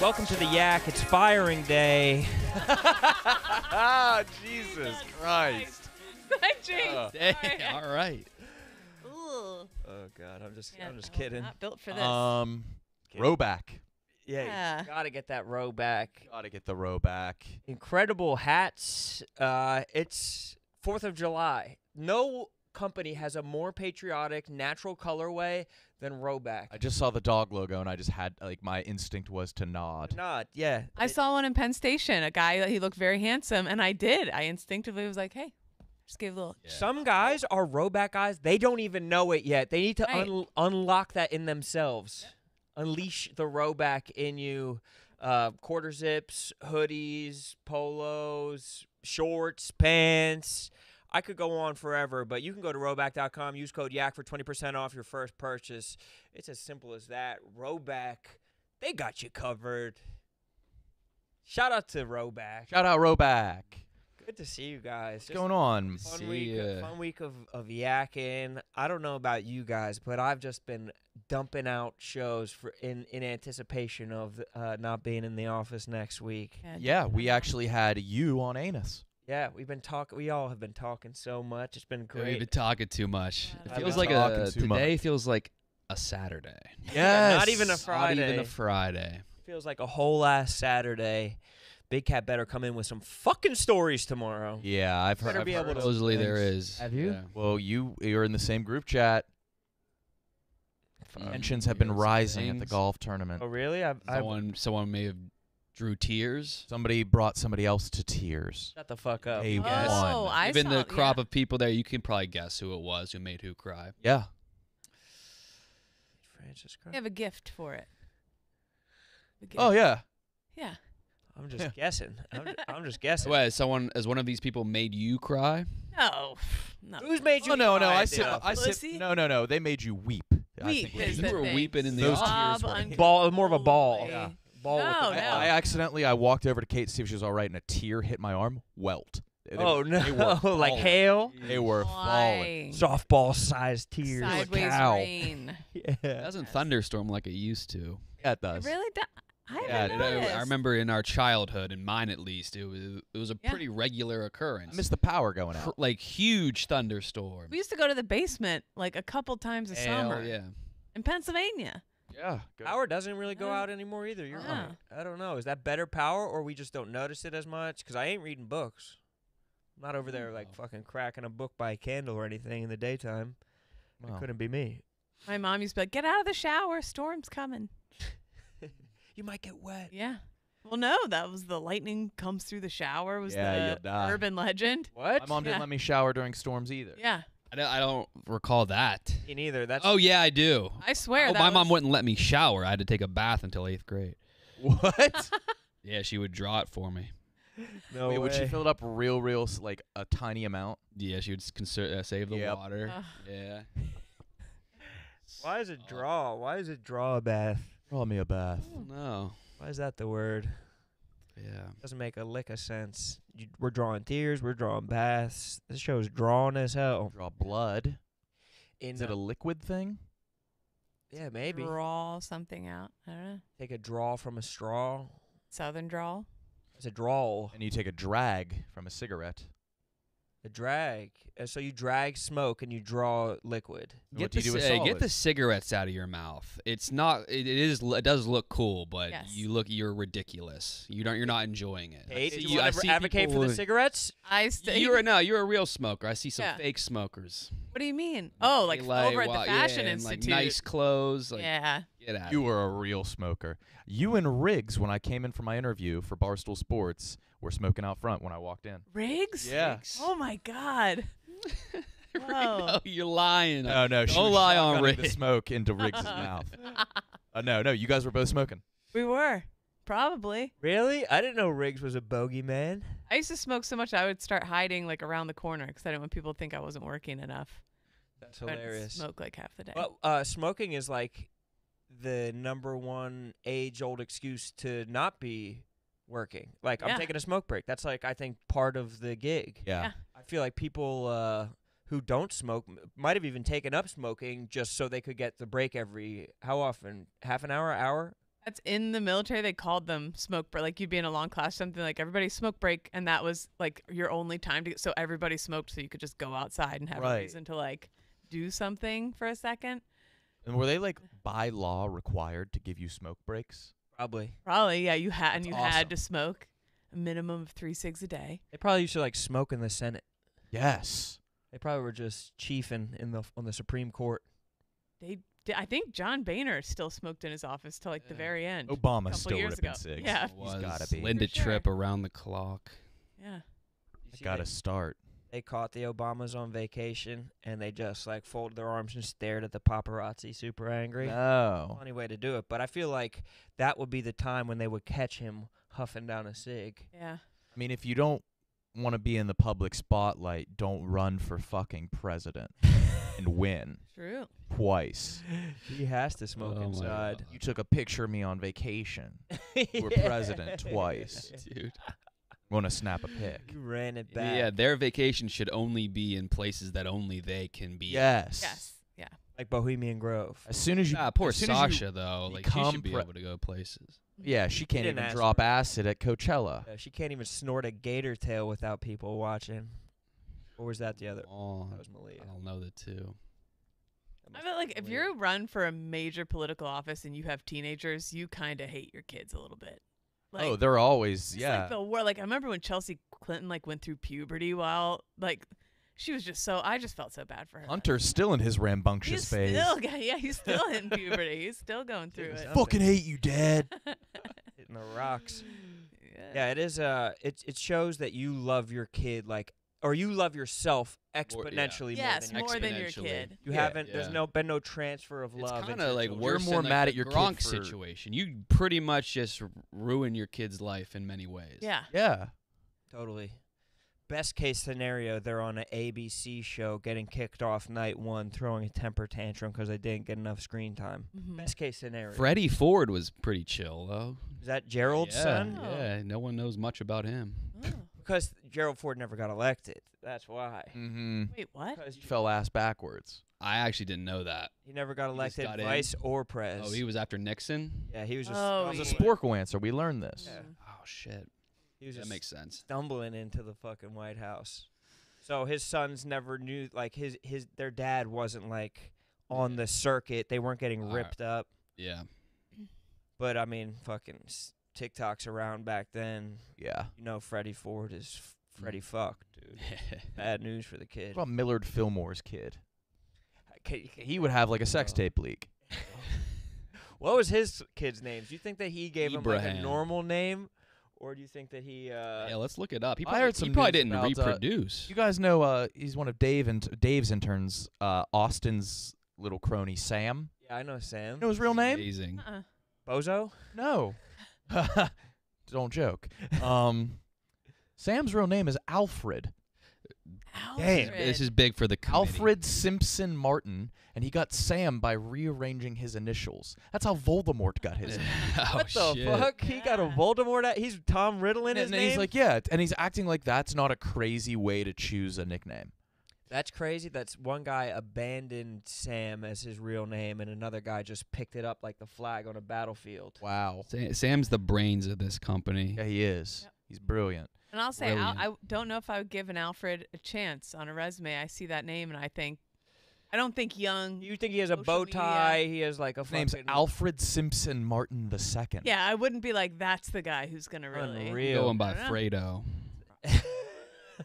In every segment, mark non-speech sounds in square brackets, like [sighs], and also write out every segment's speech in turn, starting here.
Welcome to the Yak. It's firing day. ah, Jesus Christ. I jinxed. Uh, Sorry. All right. Ugh. Oh God, I'm just, Yeah, I'm just I kidding. Not built for this. Um, Kidding. Rhoback. Yeah, Yeah. you gotta get that Rhoback. Gotta get the Rhoback. Incredible hats. Uh, it's Fourth of July. No company has a more patriotic, natural colorway than Rhoback. I just saw the dog logo and I just had like my instinct was to nod. Not, yeah. I It- saw one in Penn Station. A guy that he looked very handsome, and I did. I instinctively was like, "Hey, just gave a little." Some guys are Rhoback guys. They don't even know it yet. They need to Right. un- unlock that in themselves. Unleash the Rhoback in you. Uh, quarter zips, hoodies, polos, shorts, pants. I could go on forever, but you can go to Rhoback.com, use code YAK for 20% off your first purchase. It's as simple as that. Rhoback, they got you covered. Shout out to Rhoback. Shout out Rhoback. Good to see you guys. What's Just- going on? fun See week, fun week of, of yakking. I don't know about you guys, but I've just been dumping out shows for in, in anticipation of uh, not being in the office next week. Yeah, we actually had you on Anus. Yeah, we've been talking. We all have been talking so much. It's been Yeah, We've been talking too much. Yeah. It I've feels been like talking a too today much. feels like a Saturday. [laughs] Yeah, not even a Friday. Not even a Friday. Feels like a whole last Saturday. Big Cat better come in with some fucking stories tomorrow. Yeah, I've heard. Better I've be able heard to- Supposedly there things. is. Have you? Yeah. Well, you you're in the same group chat. Tensions have been heard some rising at the golf tournament. Oh really? I've, I've Someone, someone may have drew tears. Somebody brought somebody else to tears. shut the fuck up. They Yes. Oh, won. I Even saw, the crop yeah. of people there, you can probably guess who it was who made who cry. Yeah. Francis We Christ. have a gift for it. A gift. Oh yeah. yeah. I'm [laughs] just guessing. I'm, ju- I'm just guessing. Wait, someone as one of these people made you cry? No, no. Who's made you? Oh no, no. cry I at the sit. I office? sit. Pussy? No, no, no. They made you weep. I Weep think is we- the You were thing. weeping in the Those office. tears were- Bob Ball, more of a ball. Yeah. Ball with No, the no. I accidentally I walked over to Kate to see if she was all right, and a tear hit my arm. Welt. They- oh they no! were [laughs] like hail, They were falling. Softball sized tears. Sideways cow. rain. [laughs] It Yeah. doesn't thunderstorm like it used to. Yeah, it It does. really does. I Yeah, haven't it I- remember in our childhood, in mine at least, it was it was a Yeah. pretty regular occurrence. I occurrence. miss the power going out. like huge thunderstorms. We used to go to the basement like a couple times a Hell summer yeah. in Pennsylvania. Yeah. good. Power doesn't really go out anymore either. You're uh-uh. right. I don't know. Is that better power, or we just don't notice it as much? Because I ain't reading books. I'm not over there like Oh. fucking cracking a book by a candle or anything in the daytime. That Well, couldn't be me. My mom used to be like, "Get out of the shower, storm's coming." [laughs] You might get wet. Yeah. Well, no, that was the lightning comes through the shower. Was Yeah, the urban legend? What? My mom didn't let me shower during storms either. Yeah, I don't, I don't recall that. Me neither. That's Oh yeah, I do. I swear. Oh, that my mom wouldn't let me shower. I had to take a bath until eighth grade. What? [laughs] Yeah, she would draw it for me. no Wait, would she way. fill it up real, real, s- like a tiny amount? Yeah, she would s- conser- uh, save the Yep. water. Ugh. Yeah. Why is it draw? Why is it draw a bath? Draw me a bath. No. Why is that the word? Yeah. Doesn't make a lick of sense. You, we're drawing tears. We're drawing baths. This show's drawn as hell. Draw blood. In Is it a liquid thing? yeah, maybe draw something out. I don't know. take a draw from a straw. Southern drawl. It's a drawl. And you take a drag from a cigarette. A drag. Uh, so you drag smoke and you draw liquid. What Get do the, you do with ci- get the solids? cigarettes out of your mouth. It's not. It, it is. It does look cool, but Yes. you look. You're ridiculous. You don't. You're not enjoying it. I see do you- you I want to see advocate for the cigarettes? I st- You're a, no. You're a real smoker. I see some Yeah. fake smokers. What do you mean? Oh, like, They over at the Fashion yeah, and, like, Institute. nice clothes. Like, yeah. Get out. You were a real smoker. You and Riggs, when I came in for my interview for Barstool Sports, were smoking out front when I walked in. Riggs? Yeah. Oh my God. [laughs] Whoa. no, you're lying. No, no, she Don't was lie on shotgunning the smoke into Riggs' [laughs] mouth. [laughs] Uh, no, no, you guys were both smoking. We were. Probably. Really? I didn't know Riggs was a bogeyman. I used to smoke so much I would start hiding like around the corner because I didn't want people to think I wasn't working enough. That's I'd hilarious. Smoke like half the day. Well, uh, smoking is like the number one age-old excuse to not be working. Like I'm taking a smoke break. That's like I think part of the gig. Yeah. Yeah. I feel like people uh, who don't smoke m- might have even taken up smoking just so they could get the break every how often? Half an hour, hour? That's in the military. They called them smoke break. Like you'd be in a long class, something like everybody smoke break, and that was like your only time to. So everybody smoked, so you could just go outside and have Right. a reason to like do something for a second. And were they like by law required to give you smoke breaks? Probably. Probably, yeah. You had and That's you awesome. had to smoke a minimum of three cigs a day. They probably used to like smoke in the Senate. Yes. They probably were just chiefing in the on the Supreme Court. They, di- I think John Boehner still smoked in his office till like the Yeah. very end. Obama Couple still years ripping ago. cigs. Yeah. It He's was gotta be. Linda For sure. Tripp around the clock. Yeah. You see, Gotta they, start. They caught the Obamas on vacation and they just like folded their arms and stared at the paparazzi, super angry. No. Funny way to do it, but I feel like that would be the time when they would catch him huffing down a cig. Yeah. I mean, if you don't want to be in the public spotlight, don't run for fucking president [laughs] and win True. twice. [laughs] he has to smoke Oh inside. You took a picture of me on vacation. [laughs] You were president twice. Dude. Want to snap a pic? You ran it back. Yeah, their vacation should only be in places that only they can be. Yes. Yes. Yeah. like Bohemian Grove. As soon as you, Ah, poor as soon as you- Sasha though. Like she become should be pre- able to go places. yeah, she can't didn't even ask drop for it. acid at Coachella. Yeah, she can't even snort a gator tail without people watching. Or was that the other? Oh, That was Malia. I don't know the two. I feel like if Malia. you run for a major political office and you have teenagers, you kind of hate your kids a little bit. Like, oh, they're always yeah. Like the war. Like I remember when Chelsea Clinton like went through puberty while like she was just so. I just felt so bad for her. Hunter's still in his rambunctious He's phase. still, yeah, he's still in puberty. He's still going through it. I'm- Fucking hate you, Dad. [laughs] hitting the rocks. [laughs] yeah. Yeah, it is. Uh, it it shows that you love your kid like, or you love yourself yeah. exponentially Yes, more than your more than your kid. You Yeah. haven't. There's Yeah. no been no transfer of love. It's kind of like you're more mad like at the your kid for- situation. You pretty much just ruin your kid's life in many ways. Yeah. Yeah. Totally. Best case scenario, they're on an ABC show getting kicked off night one, throwing a temper tantrum because they didn't get enough screen time. Mhm. Best case scenario. Freddie Ford was pretty chill though. Is that Gerald's yeah, son? Oh. Yeah, no one knows much about him. Because Gerald Ford never got elected. That's why. Mm-hmm. Wait, what? Because He Fell ass backwards. I actually didn't know that. he never got just elected got in? vice or pres. Oh, he was after Nixon. yeah, he was just Oh, It was a yeah. stumbling- Sporcle answer. We learned this. Yeah. Oh shit, He was that just makes sense. stumbling into the fucking White House. So his sons never knew like his his their dad wasn't like on the circuit. They weren't getting Alright. ripped up. Yeah. But I mean, fucking s- TikTok's around back then. Yeah. You know, Freddie Ford is f- Mm. Freddie fuck, dude. [laughs] Bad news for the kid. What about Millard Fillmore's kid? Ca- ca- He would have like a sex Oh. tape leak. [laughs] What was his kid's name? Do you think that he gave him like a normal name, or do you think that he? uh yeah, let's look it up. He I probably, heard he probably didn't about, uh, reproduce. You guys know uh, he's one of Dave and Dave's interns, uh, Austin's little crony Sam. Yeah, I know Sam. You know his real name? Amazing. Uh-uh. Bozo. No. [laughs] Don't joke. Um, Sam's real name is Alfred. Damn. This is big for the committee. Alfred Simpson Martin, and he got Sam by rearranging his initials. That's how Voldemort got his. [laughs] name. oh, what the shit. fuck? He got a Voldemort. At, he's Tom Riddle in and, his and name. he's like, yeah, and he's acting like that's not a crazy way to choose a nickname. That's crazy. That's one guy abandoned Sam as his real name, and another guy just picked it up like the flag on a battlefield. Wow. Sa- Sam's the brains of this company. Yeah, he is. Yep. He's brilliant. And I'll say, Al- Brilliant. I don't know if I would give an Alfred a chance on a resume. I see that name and I think, I don't think young. You think he has a Social bow media. tie? He has like a His name's fucking Alfred Simpson Martin the second. Yeah, I wouldn't be like, that's the guy who's gonna really. Unreal. Going by I don't know. Fredo. [laughs]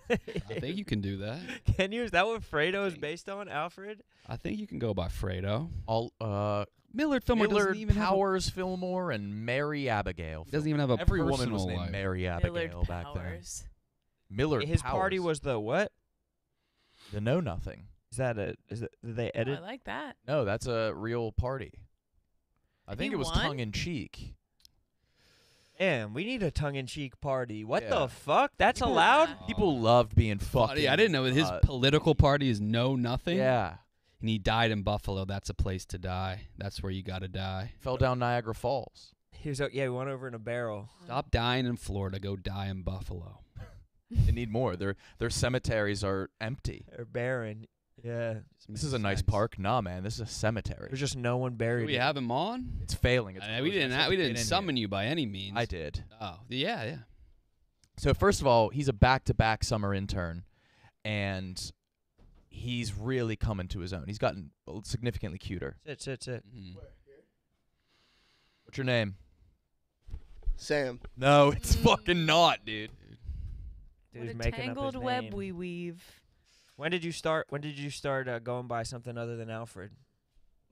I think you can do that. [laughs] Can you? Is that what Fredo is based on? Alfred? I think you can go by Fredo. All uh, Millard Fillmore Millard doesn't even have a, Powers Fillmore and Mary Abigail. he doesn't even have a Every personal woman was named life. Mary Abigail Millard back then. Millard His party was the what? the know nothing. Is that a? Is that did they Oh, edit? I like that. No, that's a real party. I And think he it was won? tongue in cheek. Damn, we need a tongue-in-cheek party. What Yeah. the fuck? That's People- allowed? Aw. People loved being fucking. Funny, I didn't know his uh, political party is no nothing. Yeah, And he died in Buffalo. That's a place to die. That's where you got to die. fell down Niagara Falls. He was. Yeah, he went over in a barrel. Stop dying in Florida. Go die in Buffalo. [laughs] They need more. Their their cemeteries are empty. Or barren. Yeah. This is a nice park. Nah, man, this is a cemetery. There's just no one buried. we in have him on. It's failing. It's I mean, we closing. didn't. I ha- we didn't in summon here. you by any means. I did. Oh, yeah, yeah. So first of all, he's a back-to-back summer intern, and he's really coming to his own. He's gotten significantly cuter. That's it. That's it. Mhm. What's your name? Sam. No, it's fucking not, dude. Dude's what a making up his tangled web name. we weave. When did you start? When did you start uh, going by something other than Alfred?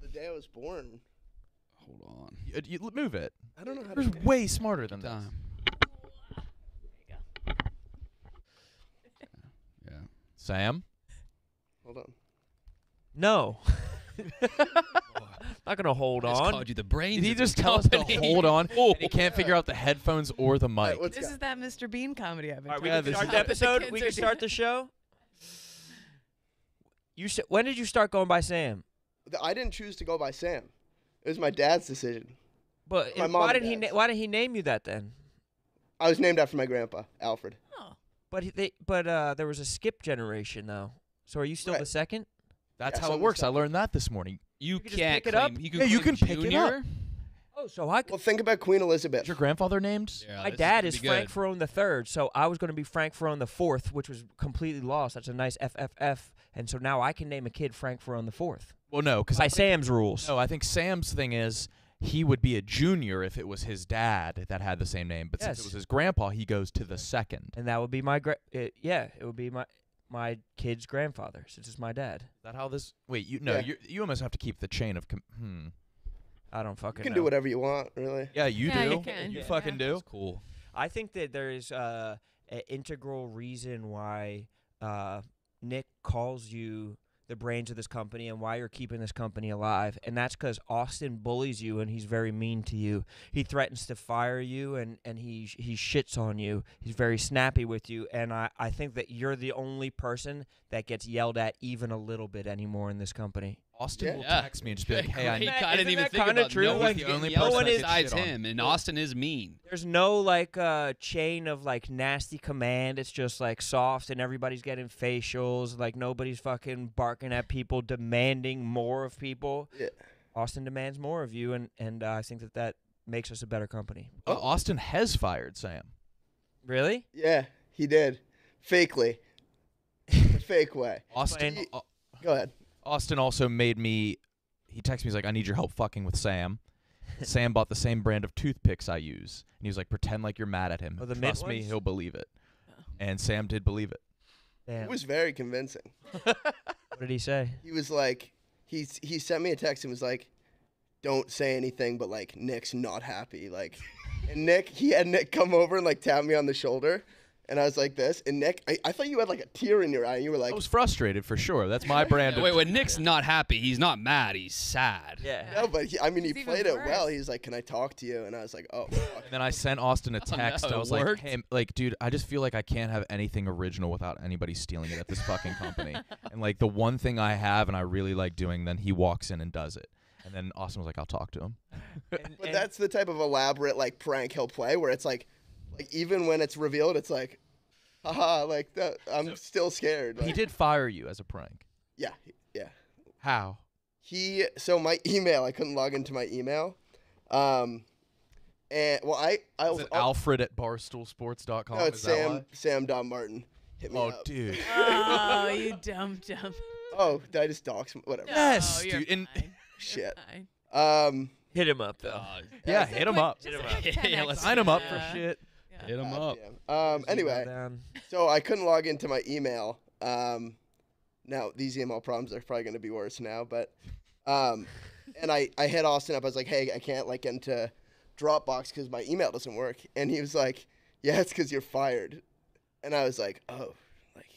The day I was born. Hold on. Uh, You, you- move it. I don't know how to. You're do way smarter than this. Time. Yeah. Sam. Hold on. No. [laughs] Not gonna hold I just on. called you the brains. Did he just tell us to hold on? Oh. And he can't figure out the headphones or the mic. let's This go. is that Mr. Bean comedy I've been All right, we Yeah, can this start the episode. [laughs] We can start the show. You s- when did you start going by Sam? I didn't choose to go by Sam. It was my dad's decision. But My and mom why did he? Na- why did he name you that then? I was named after my grandpa, Alfred. Oh. But he, they, but uh, there was a skip generation though. So are you still the second? That's Yeah, how so it I'm works. I learned that this morning. You, could just can't pick it up? You can Yeah, you can pick it up. Oh, so I. Well, think about Queen Elizabeth. Is your grandfather named? Yeah, my this dad gonna is Frank good. Ferone the third, so I was going to be Frank Ferone the fourth, which was completely lost. That's a nice FFF, and so now I can name a kid Frank Ferone the fourth Well, no, because by Sam's rules. no, I think Sam's thing is he would be a junior if it was his dad that had the same name, but since it was his grandpa, he goes to the second. and that would be my gra- it, yeah, it would be my my kid's grandfather since it's my dad. Is that how this? Wait, you no, Yeah. you you almost have to keep the chain of. Com- hmm. I don't fucking. You can know. do whatever you want, really. Yeah, you Yeah, do. you can. You Yeah. fucking do. That's cool. I think that there is uh, an integral reason why uh, Nick calls you the brains of this company and why you're keeping this company alive. And that's because Austin bullies you and he's very mean to you. He threatens to fire you and, and he, he shits on you. He's very snappy with you. And I, I think that you're the only person that gets yelled at even a little bit anymore in this company. Austin Yeah. will Yeah. text me and just be like, [laughs] "Hey, I He Isn't need that- I didn't even think kinda about true? No Like, one's the only yelled person at that gets besides shit on. him, and Austin is mean. There's no like uh, chain of like nasty command. It's just like soft, and everybody's getting facials. Like nobody's fucking barking at people, demanding more of people. Yeah. Austin demands more of you, and and uh, I think that that makes us a better company. Uh, Austin has fired Sam. Really? Yeah, he did. Fakely. the [laughs] fake way. Austin. Explain. Au- Go ahead. Austin also made me. He texted me. He's like, "I need your help fucking with Sam." [laughs] Sam bought the same brand of toothpicks I use, and he was like, "Pretend like you're mad at him. Oh, the mint Trust me, ones? he'll believe it." Oh. And Sam did believe it. Damn. It was very convincing. [laughs] what did he say? He was like, he's he sent me a text and was like, "Don't say anything, but like Nick's not happy." Like, and Nick, he had Nick come over and like tap me on the shoulder, and I was like this, and Nick, I, I thought you had like a tear in your eye. And you were like, I was frustrated for sure. That's my [laughs] brand. Yeah, of wait, when Nick's not happy, he's not mad. He's sad. Yeah. no, but he, I mean, he It's even played it well. worse. He was like, "Can I talk to you?" And I was like, "Oh." [laughs] Fuck. And then I sent Austin a Oh, text. no, I was like, worked. "Hey, like, dude, I just feel like I can't have anything original without anybody stealing it at this fucking company." [laughs] and like the one thing I have and I really like doing, then he walks in and does it. And then Austin was like, "I'll talk to him." And- But and- that's the type of elaborate like prank he'll play where it's like, like even when it's revealed, it's like, haha, like that. I'm still scared. he did fire you as a prank. Yeah, yeah. How? He so my [laughs] email, I couldn't log into my email. Um, and well, I I Was was Alfred at barstoolsports.com? No, it's Is Sam? Sam Don Martin. Hit me Oh, up. dude. [laughs] Oh, you dumb dumb. Oh, did I just dox? Whatever. Yes, No, you're dude, and- fine. [laughs] Shit. Fine. Um, hit him up though. Uh, Yeah, hit him quick- up. Hit him up. Yeah, 10x. let's Sign him up for shit. Yeah. hit him God up. Um, anyway, so I couldn't log into my email. Um, now these email problems are probably going to be worse now, but um, and I I hit Austin up. I was like, hey, I can't like get into Dropbox because my email doesn't work, and he was like, yeah, it's because you're fired, and I was like, oh, like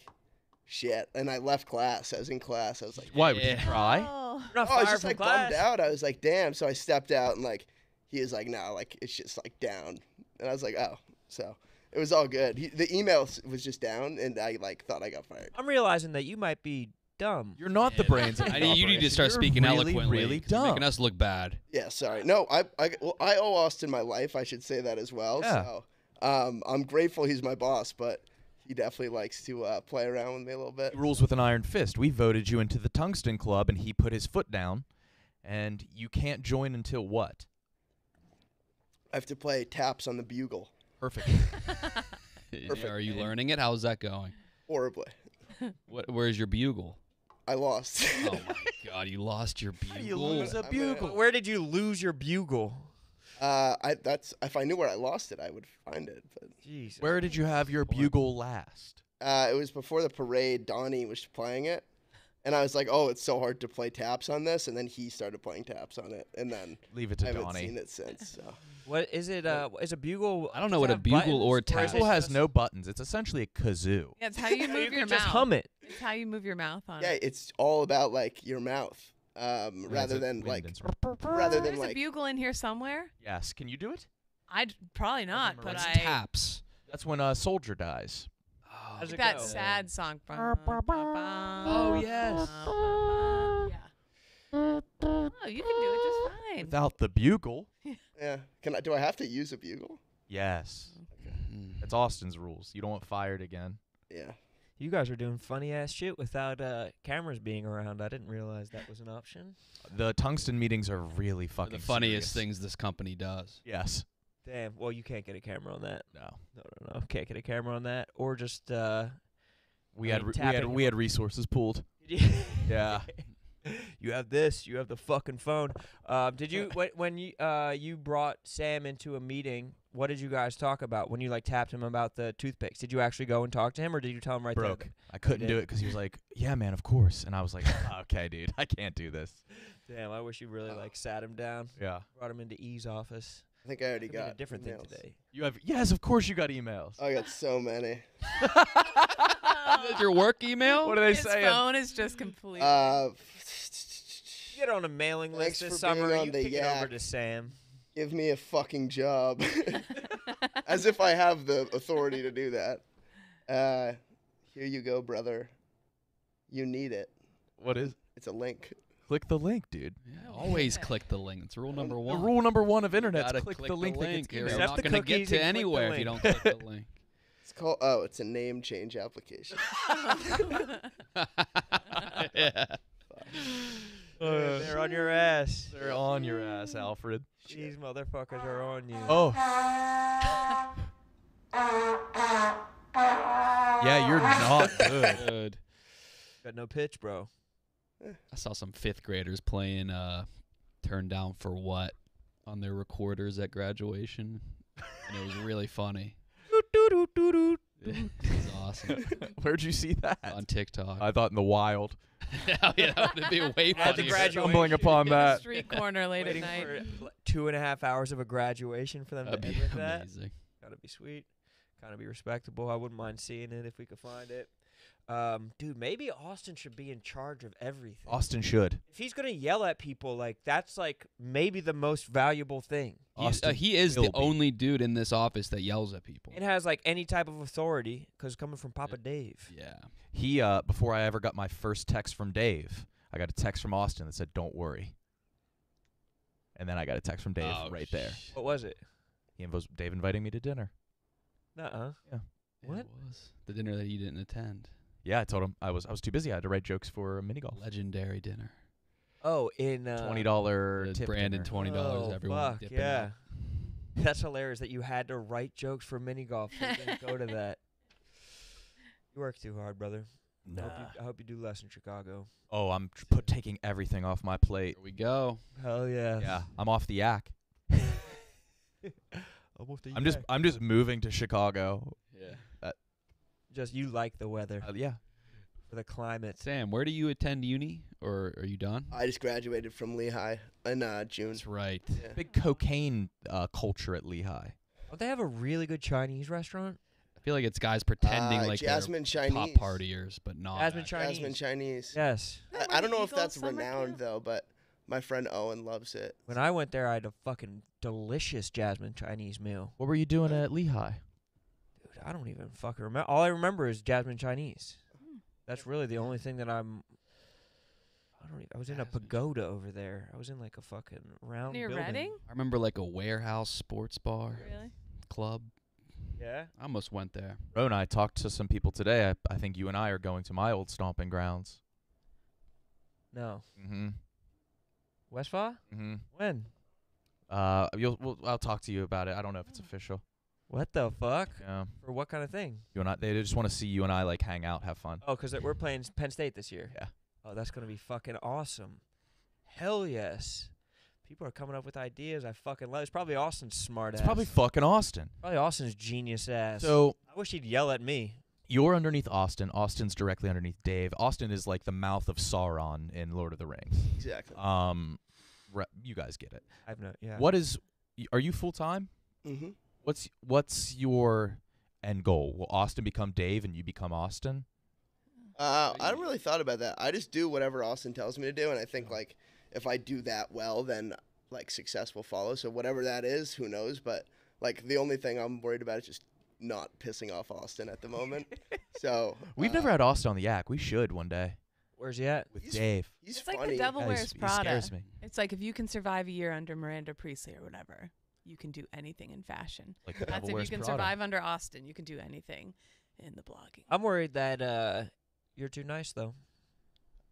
shit, and I left class. I was in class. I was like. Why would you Yeah. try? Oh. You're not Oh, I was just like class. bummed out. I was like, damn. So I stepped out and like he was like, no, like it's just like down. And I was like, oh. So it was all good. He, the email was just down, and I like thought I got fired. I'm realizing that you might be dumb. You're not the [laughs] brains. of I the need, you need to start You're speaking really, eloquently. Really 'cause you're dumb. Making us look bad. Yeah, sorry. No, I I well, I owe Austin my life. I should say that as well. Yeah. So um, I'm grateful he's my boss, but he definitely likes to uh, play around with me a little bit. He rules with an iron fist. We voted you into the Tungsten Club, and he put his foot down, and you can't join until what? I have to play taps on the bugle Perfect. [laughs] Perfect. Are you learning it? How's that going? horribly. What? Where's your bugle? I lost. Oh my [laughs] god, you lost your bugle. you lose a I'm gonna- bugle? Where did you lose your bugle? uh, I that's if I knew where I lost it, I would find it. But Jesus. Where did you have your bugle last? uh, it was before the parade. Donnie was playing it, and I was like, "Oh, it's so hard to play taps on this." And then he started playing taps on it, and then Leave it to I to haven't Donnie. seen it since. So What is it? Uh, is a bugle? I don't know what a have bugle or buttons, is tap- Bugle has no buttons. It's essentially a kazoo. Yeah, it's how you [laughs] You move can your just mouth. hum it. It's how you move your mouth on yeah, it. it's all about like your mouth, um, Yeah, rather it's a than wind like instrument. rather than There's a bugle in here somewhere. Yes. Can you do it? I'd probably not, but It's I taps. That's when a soldier dies. How's it that go? sad song. Oh, yes. Yeah. Oh, you can do it just fine. Without the bugle. [laughs] yeah. Can I? Do I have to use a bugle? Yes. Mm. It's Austin's rules. You don't want fired again. Yeah. You guys are doing funny ass shit without uh, cameras being around. I didn't realize that was an option. The tungsten meetings are really fucking the funniest serious. things this company does. Yes. Damn. Well, you can't get a camera on that. No. No, no, no. Can't get a camera on that, or just uh. We I had mean, re- we had tapping we had resources pooled. [laughs] Yeah. [laughs] you have this. You have the fucking phone. Um, did you [laughs] when, when you uh you brought Sam into a meeting? What did you guys talk about when you like tapped him about the toothpicks? Did you actually go and talk to him, or did you tell him right Broke. there? I couldn't do did. it because he was like, "Yeah, man, of course," and I was like, "Okay, dude, I can't do this." Damn, I wish you really like sat him down, Yeah. brought him into E's office. I think I already got a different emails. thing today. You have yes, of course you got emails. I got so many. Your work email? What are they His saying? phone is just complete. Uh, Get on a mailing list this summer. on You the kick it over to Sam. give me a fucking job. [laughs] As if I have the authority to do that. Uh, here you go, brother. You need it. What is? It's a link. Click the link, dude. Yeah, always click the link. It's rule number The one. rule number one of internet gotta is click, the link, that gets or You're not going to get cookies to and click the anywhere if you don't click the link. [laughs] It's called. Oh, it's a name change application. [laughs] [laughs] yeah. They're they're on your ass. They're on your ass, Alfred. These motherfuckers are on you. Oh. yeah, you're not good. Good. Got no pitch, bro. I saw some fifth graders playing uh, "Turn Down for What" on their recorders at graduation, and it was really funny. It was awesome [laughs] Where'd you see that? on TikTok. I thought in the wild. [laughs] oh, yeah, that would be way At the funnier. graduation. Stumbling upon [laughs] that. Street corner late Waiting at night. for like, two and a half hours of a graduation for them That'd to be end with that. amazing. Gotta be sweet. Gotta be respectable. I wouldn't mind seeing it if we could find it. Um, dude, maybe Austin should be in charge of everything. Austin should. If he's gonna yell at people, like that's like maybe the most valuable thing. He's, uh, Austin he is the be. only dude in this office that yells at people. It has like any type of authority because coming from Papa Dave. Yeah. He uh before I ever got my first text from Dave, I got a text from Austin that said, "Don't worry." And then I got a text from Dave Oh, right there. What was it? He invo- Dave inviting me to dinner. Nuh-uh. It What? was the dinner that you didn't attend. Yeah, I told him I was I was too busy. I had to write jokes for a mini golf. Legendary dinner. Oh, in uh, Twenty dollar The tip. Brandon dinner. twenty dollars. Oh, everyone fuck, yeah. out. [laughs] That's hilarious that you had to write jokes for mini golf. So you go to that. [laughs] You work too hard, brother. I, hope you, I hope you do less in Chicago. Oh, I'm tr- put taking everything off my plate. Here we go. Hell yeah. Yeah, [laughs] I'm off the yak. Almost a I'm just yak. I'm just moving to Chicago. Yeah. just you like the weather Uh, yeah. for the climate. Sam, where do you attend uni, or are you done? I just graduated from Lehigh in uh, June. That's right. Yeah. Big cocaine uh, culture at Lehigh. Don't they have a really good Chinese restaurant? I feel like it's guys pretending Uh, like Jasmine they're top Chinese. partiers, but not. Jasmine actually. Chinese. Jasmine Chinese. Yes. I, I don't know if that's renowned camp? though, but my friend Owen loves it. When I went there, I had a fucking delicious Jasmine Chinese meal. What were you doing at Lehigh? Dude, I don't even fucking remember. All I remember is Jasmine Chinese. That's really the only thing that I'm. I don't. Even, I was in a Jasmine. pagoda over there. I was in like a fucking round Near building. Reading? I remember like a warehouse sports bar Really? club. Yeah. I almost went there. Ron, I talked to some people today. I, I think you and I are going to my old stomping grounds. No. Mm-hmm. Westfall? Mm-hmm. When? Uh, you'll, we'll, I'll talk to you about it. I don't know if it's official. What the fuck? Yeah. For what kind of thing? You and I, they just want to see you and I like hang out, have fun. Oh, because we're playing Penn State this year. Yeah. Oh, that's gonna be fucking awesome. Hell yes. People are coming up with ideas. I fucking love. It's probably Austin's smart ass. It's ass. probably fucking Austin. probably Austin's genius ass. So I wish he'd yell at me. you're underneath Austin. Austin's directly underneath Dave. Austin is like the mouth of Sauron in Lord of the Rings. Exactly. Um, re- you guys get it. I've no. Yeah. What is? y- Are you full time? Mm-hmm. What's what's your end goal? Will Austin become Dave and you become Austin? Uh, I don't really thought about that. I just do whatever Austin tells me to do, and I think like if I do that well, then like success will follow. So whatever that is, who knows? But like the only thing I'm worried about is just not pissing off Austin at the moment. [laughs] so We've uh, never had Austin on the yak. We should one day Where's he at? with He's Dave. He's It's like funny. the devil Yeah, he's- wears he Prada. scares me. It's like if you can survive a year under Miranda Priestly or whatever, you can do anything in fashion. Like the That's if you can Prada. survive under Austin, you can do anything in the blogging. I'm worried that uh, you're too nice though.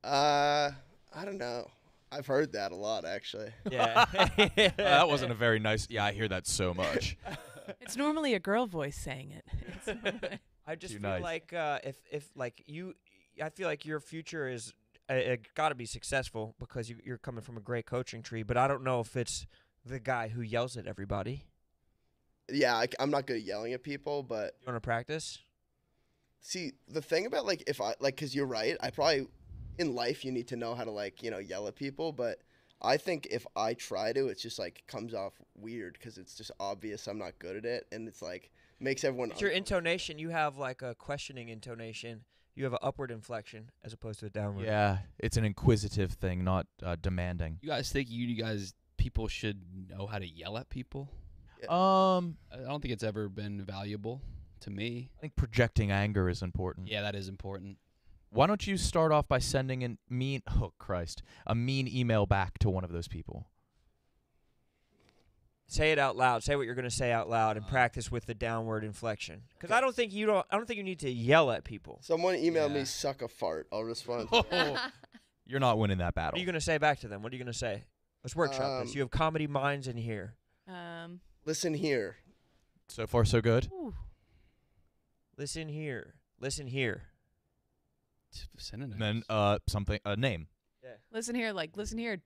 Uh, I don't know. I've heard that a lot actually. Yeah. [laughs] Uh, that wasn't a very nice. Yeah, I hear that so much. [laughs] It's normally a girl voice saying it. It's [laughs] I just Too feel nice. like uh, if if like you, I feel like your future is uh, uh, got to be successful because you, you're coming from a great coaching tree. But I don't know if it's the guy who yells at everybody. Yeah, I, am not good at yelling at people, but You want to practice? see the thing about like if I like because you're right. I probably in life you need to know how to like you know yell at people, but I think if I try to, it's just like comes off weird because it's just obvious I'm not good at it, and it's like makes everyone. It's your intonation. You have like a questioning intonation. You have an upward inflection as opposed to a downward. yeah, it's an inquisitive thing, not uh, demanding. You guys think you, you guys people should know how to yell at people? Um, I I don't think it's ever been valuable to me. I think projecting anger is important. Yeah, that is important. Why don't you start off by sending a mean, [laughs] oh Christ, a mean email back to one of those people? Say it out loud. Say what you're going to say out loud and Uh, practice with the downward inflection. Because Okay. I don't think you don't. I don't think you need to yell at people. Someone emailed Yeah. me suck a fart. I'll respond. [laughs] [laughs] You're not winning that battle. What are you going to say back to them? What are you going to say? Let's workshop this. Um, You have comedy minds in here. um, Listen here. so far, so good. ooh, Listen here. Listen here. T- Synonyms. And then uh, something, a name. listen here, like listen here,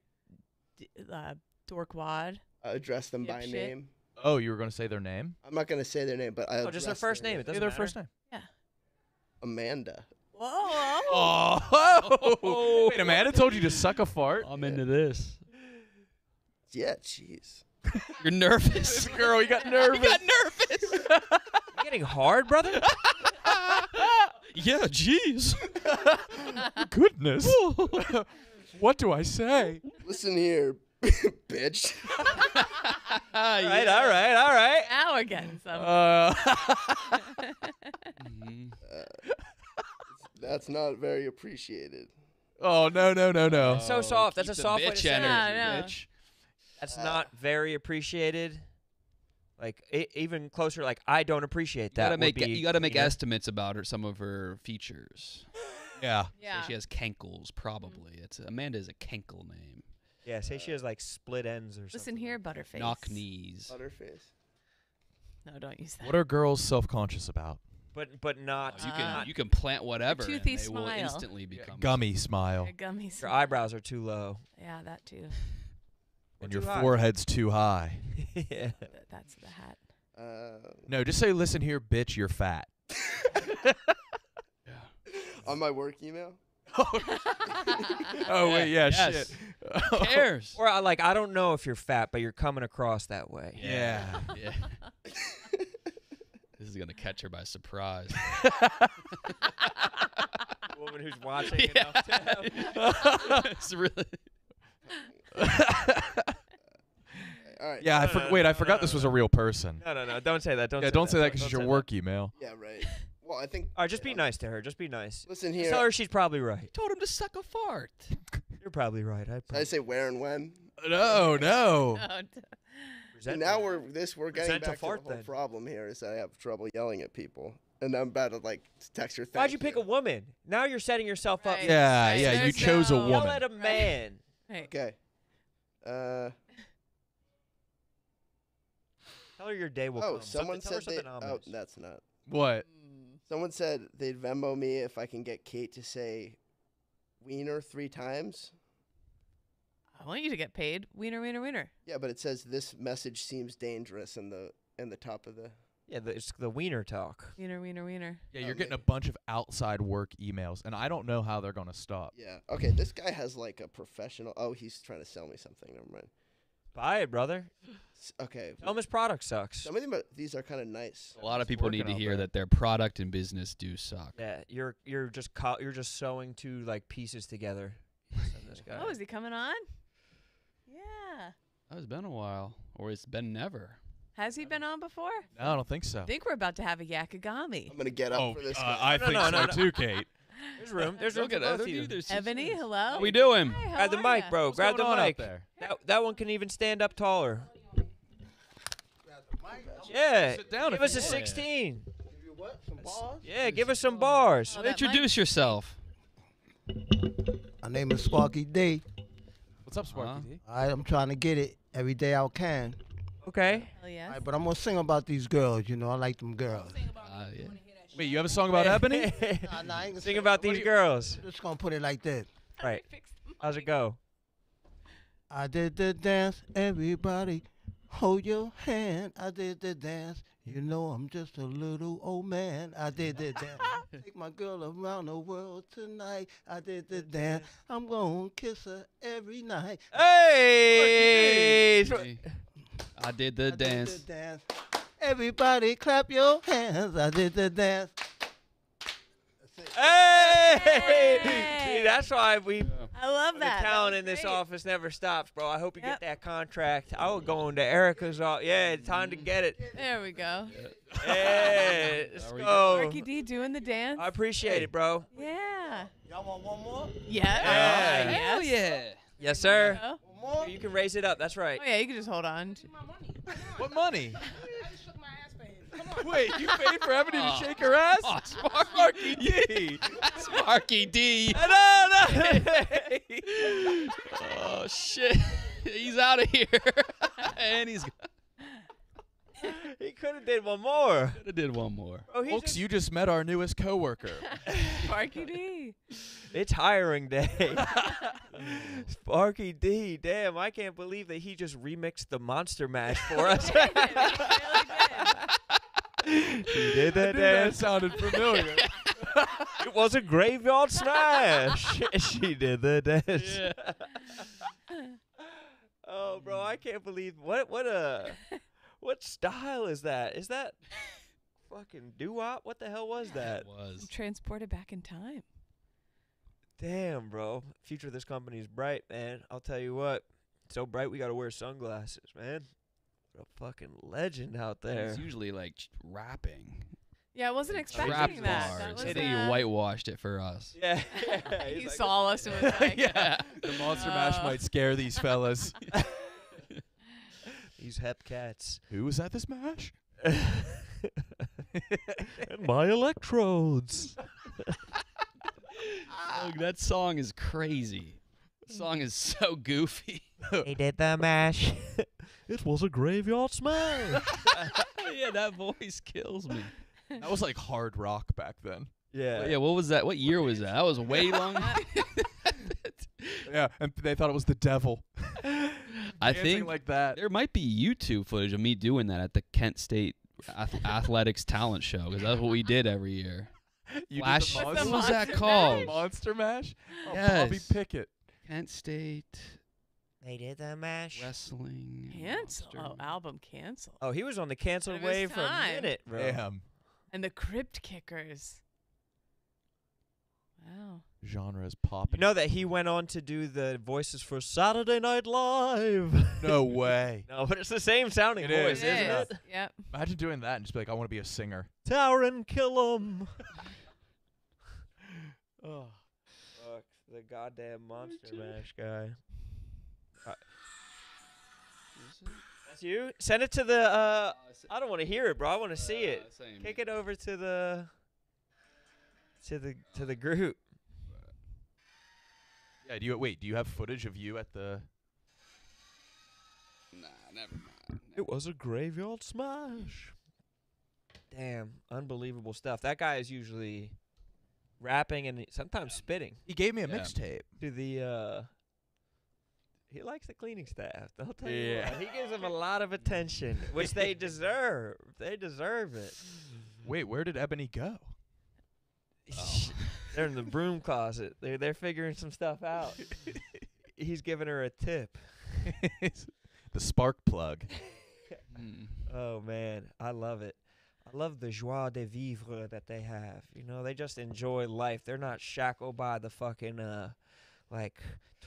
d- uh, dorkwad. Uh, address them by Dipshit. name. Oh, you were going to say their name? I'm not gonna say their name, but I Oh, just their address first name. It Say doesn't their matter. first name. Yeah. Amanda. Whoa! Oh, [laughs] wait, Amanda told you to suck a fart. I'm into this. Yeah, jeez. You're nervous. girl, you got nervous. [laughs] you got nervous. [laughs] You getting hard, brother? [laughs] yeah, jeez. Goodness. what do I say? Listen here, bitch. all right, all right, all right. Now again, some. Uh, Mhm. That's not very appreciated. oh no no no no. So soft. That's keep a the soft way to say energy, Yeah, yeah. bitch. That's Uh, not very appreciated. Like even closer, like I don't appreciate You that. gotta make be you gotta make cleaner. estimates about her some of her features. Yeah. [laughs] yeah. Say she has cankles, probably. It's Amanda is a cankle name. Yeah, say she has like split ends or something. Listen here, butterface. Knock knees. Butterface. No, don't use that. What are girls self-conscious about? But but not. you Uh, can you can plant whatever and toothy they will smile. instantly become Gummy smile. Your gummy. Smile. Your eyebrows are too low. Yeah, that too. [laughs] And your high. forehead's too high. [laughs] yeah. That's the hat. Uh, No, just say, listen here, bitch, you're fat. [laughs] on my work email. [laughs] Oh, wait, yeah, Yes. shit. Who cares? Or I like I don't know if you're fat, but you're coming across that way. Yeah. yeah. this is gonna catch her by surprise. woman who's watching Yeah. enough to have- it's really [laughs] All right. yeah, I No, for- no, wait, no, I no, forgot no, this was a real person. No, no, no. Don't say that. Don't yeah, say don't that. say that because it's Don't your say work email. Yeah, right. Well, I think. All right, just be nice to her. Just be nice. Listen here. tell her she's probably right. told him to suck a fart. [laughs] You're probably right. I Did I say where and when? No, no. [laughs] Oh, d- Present now we're this we're getting Present to back to, fart the whole then. problem here is that I have trouble yelling at people, and I'm about to like text her. Things. Why'd "Thank you pick a woman? Now you're setting yourself up. Right. for Yeah, Right, yeah. You there's chose a no- Yell woman. at a man. Hey, Okay. Uh Tell her your day will oh, come. someone something, said tell her they. something Oh, ominous. that's not. What? Someone said they'd Venmo me if I can get Kate to say wiener three times. I want you to get paid. Wiener, wiener, wiener. Yeah, but it says this message seems dangerous in the in the top of the. Yeah, the, it's the wiener talk. Wiener, wiener, wiener. Yeah, Oh, you're getting a bunch of outside work emails, and I don't know how they're gonna stop. Yeah. Okay, this guy has like a professional. Oh, he's trying to sell me something. Never mind. Buy it, brother. S- Okay. Tell him his product sucks. Some of them are, these are kind of nice. A lot of It's people need working to out hear there. that their product and business do suck. Yeah, you're you're just co- you're just sewing two like pieces together. Send this guy. Oh, is he coming on? Yeah. Oh, it's been a while, or it's been never. Has he been on before? No, I don't think so. I think we're about to have a yakagami. I'm gonna get up oh, for this. uh. I No, think no, so no, no. too, Kate. [laughs] There's room. There's room Look for at both that. of you. There's Ebony, six- hello. How we doing? Hi, how Grab the mic, bro. What's Grab the on out mic. there? That that one can even stand up taller. Yeah. Sit down Give us you a want. 16. what? Some bars? Yeah, give us some bars. Oh, that mic- Introduce yourself. My name is Sparky D. What's up, Sparky? Uh-huh. D? All right, I'm trying to get it every day I can. Okay. Hell yeah. All right, but I'm gonna sing about these girls. You know, I like them girls. Uh, yeah. Wait, you have a song about Ebony? [laughs] Nah, nah, I ain't gonna [laughs] Sing about these girls. I'm just gonna put it like this. Right. [laughs] How's it go? I did the dance, everybody, hold your hand. I did the dance. You know I'm just a little old man. I did the dance. Take my girl around the world tonight. I did the dance. I'm gonna kiss her every night. Hey! Hey, I did the I dance. Did the dance. Everybody clap your hands. I did the dance. Hey! Hey! See, that's why we I love that. That talent was in this great. office never stops, bro. I hope you Yep. get that contract. I will go into Erica's office. Yeah, it's time to mm-hmm. get it. There we go. Yeah, [laughs] let's go. Marky D doing the dance. I appreciate it, bro. Yeah. Y'all want one more? Yeah. Yeah. Hell yeah. Yes, sir. One more? You can raise it up. That's right. Oh yeah, you can just hold on. What money? [laughs] I just shook my ass for him. Wait, you paid for Ebony to shake her ass? Oh, Sparky D. [laughs] Sparky D. no, no. [laughs] Oh shit. He's out of here. and he's [laughs] he could have did one more. could have did one more. Oh, bro, he's Folks, a- you just met our newest coworker. [laughs] Marky D. It's hiring day. [laughs] Sparky D, damn, I can't believe that he just remixed the Monster Mash for us. he did I that knew that dance. sounded familiar. It was a graveyard smash. she did the dance. oh, bro, I can't believe what what a what style is that? Is that [laughs] fucking doo wop? What the hell was that? It was. Transported back in time. Damn, bro. Future of this company is bright, man. I'll tell you what. So bright we gotta wear sunglasses, man. What a fucking legend out there. He's usually like rapping. Yeah, I wasn't Rap expecting that. That bars. was, I think uh, he whitewashed it for us. [laughs] Yeah. [laughs] yeah. he like, saw us and was like, yeah. the Monster Mash Uh. might scare these fellas. These hep cats. Who was at this mash? [laughs] and my electrodes. [laughs] Oh, that song is crazy. The song is so goofy. [laughs] He did the mash. it was a graveyard smash. yeah, that voice kills me. That was like hard rock back then. yeah. Yeah, what was that? What year was that? That was way long. Yeah, and they thought it was the devil. I think like that. there might be YouTube footage of me doing that at the Kent State Ath- [laughs] Athletics Talent Show because that's what we did every year. [laughs] You Flash. did the monster, What was that Monster called? monster mash? Oh, Bobby Pickett. Kent State They did the mash. Wrestling. cancel. Oh, album cancel. Oh, he was on the canceled wave for a minute, bro. Damn. And the Crypt Kickers. Wow. Genre is You popping. know that he went on to do the voices for Saturday Night Live. [laughs] no way. [laughs] no, but it's the same sounding It voice, is, isn't It it? is. Yep. Imagine doing that and just be like, I want to be a singer. Taran Killam. [laughs] oh, fuck the goddamn monster mash guy. Uh, That's you. Send it to the. Uh, I don't want to hear it, bro. I want to see it. Kick it over to the. To the to the group. Yeah. Do you wait? Do you have footage of you at the? Nah, never mind. It was a graveyard smash. Damn, unbelievable stuff. That guy is usually rapping and sometimes spitting He gave me a Yeah. mixtape. to the. uh He likes the cleaning staff. I'll tell you Yeah. what. He gives them a lot of attention, which they [laughs] deserve. They deserve it. Wait, where did Ebony go? Oh. [laughs] They're in the broom closet. They're they're figuring some stuff out. [laughs] He's giving her a tip. [laughs] the spark plug. Mm. Oh man, I love it. I love the joie de vivre that they have. You know, they just enjoy life. They're not shackled by the fucking uh like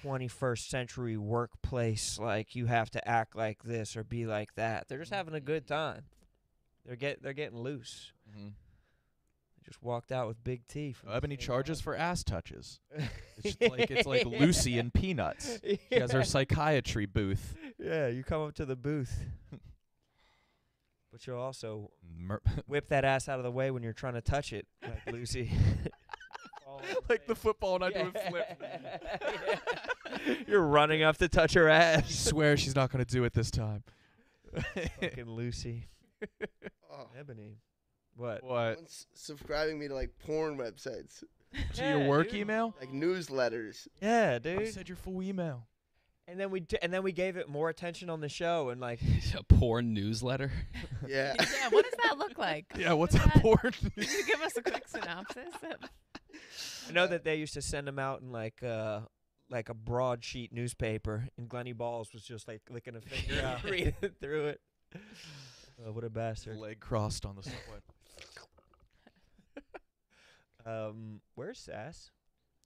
21st century workplace like you have to act like this or be like that. They're just having a good time. They're get they're getting loose. Mm-hmm. Just walked out with Big T. from Ebony charges uh, for ass touches. It's like it's like [laughs] Lucy and Peanuts. [laughs] She has her psychiatry booth. Yeah, you come up to the booth. [laughs] but you'll also Mer- whip that ass out of the way when you're trying to touch it, like Lucy. like the football, and I do a flip. You're running up to touch her I ass. swear she's not gonna do it this time. Fucking Lucy. Oh, Ebony. What? what? someone's subscribing me to like porn websites, [laughs] To your Yeah, work dude. email? like newsletters. Yeah, I dude. said your full email. And then we d- and then we gave it more attention on the show and like [laughs] a porn newsletter. [laughs] Yeah. yeah, what does that look like? Yeah, what's What's that that? porn? Can you give us a quick synopsis? I know that they used to send them out in like uh like a broadsheet newspaper, and Glenny Balls was just like licking a finger out, reading through it. Oh, what a bastard! Leg crossed on the subway. Um, where's Sass?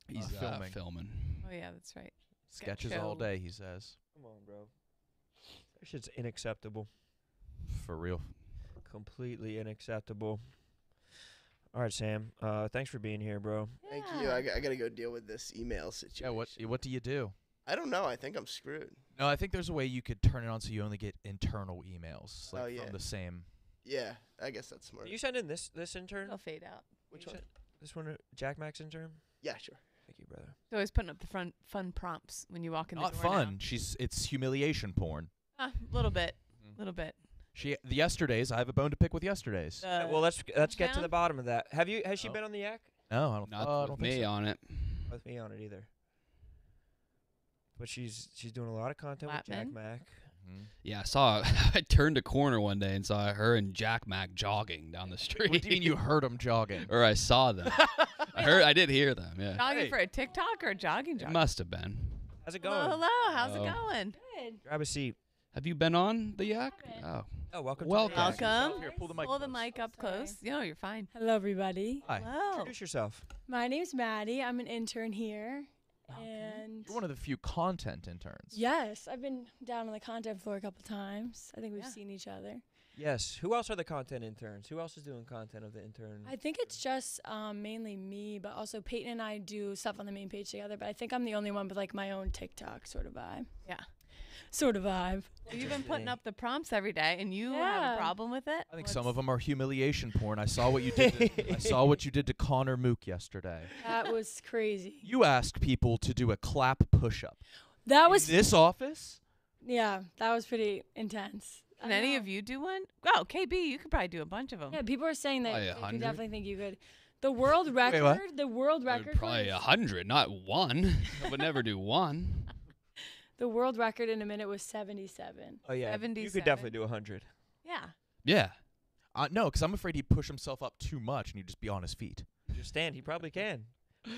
He's Uh, filming. filming. Oh yeah, that's right. Sketches all day, he says. Come on, bro. That shit's unacceptable. For real. Completely unacceptable. All right, Sam. Uh, thanks for being here, bro. Thank you. I, g- I gotta go deal with this email situation. Yeah, what what do you do? I don't know. I think I'm screwed. No, I think there's a way you could turn it on so you only get internal emails, like Oh, yeah. from the same. Yeah, I guess that's smart. Did you send in this this intern? They'll fade out. Which You one? Sent- This one, uh, Jack Max intern. Yeah, sure. Thank you, brother. They're always putting up the fun fun prompts when you walk in the Not door. fun. She's it's humiliation porn. A little bit, Mhm. little bit. She the yesterdays. I have a bone to pick with yesterdays. The Uh, well, let's let's get to the bottom of that. Have you has she been on the yak no, I don't. Not uh, I with don't me think so. on it. with me on it either? But she's she's doing a lot of content with Jack Flatman? Mac. Mhm. Yeah, I saw. [laughs] I turned a corner one day and saw her and Jack Mac jogging down the street. What do you mean you heard them jogging? [laughs] or I saw them. I heard. I did hear them. Yeah, jogging Hey. for a TikTok or jogging it jogging? must have been. How's it Hello, going? hello. How's Oh. it going? Good. Grab a seat. Have you been on the yak? Oh, Oh, welcome. Welcome. To the. Welcome. Here, pull the mic. Pull the close. mic up Sorry. close. No, you're fine. Hello, everybody. Hi. Hello. Introduce yourself. My name's Maddie. I'm an intern here. Welcome. And You're one of the few content interns. yes, I've been down on the content floor a couple times. I think we've Yeah. seen each other. Yes. Who else are the content interns? Who else is doing content of the intern? I think it's just um, mainly me, but also Peyton and I do stuff on the main page together. But I think I'm the only one with like my own TikTok sort of vibe. Yeah. Sort of vibe. You've been putting up the prompts every day, and you have a problem with it. I think some of them are humiliation porn. I saw what you did. To, I saw what you did to Connor Mook yesterday. That was crazy. You asked people to do a clap push-up. That In was this office. yeah. That was pretty intense. Can any of you do one? Oh, KB, you could probably do a bunch of them. Yeah, people are saying that Probably a hundred. could definitely think you could. The world record. what? the world record. probably a hundred, not one. [laughs] I would never do one. The world record in a minute was 77. oh yeah. You could 77. definitely do a hundred. Yeah. Yeah. Uh, no, because I'm afraid he'd push himself up too much and he'd just be on his feet. Just stand. He probably can.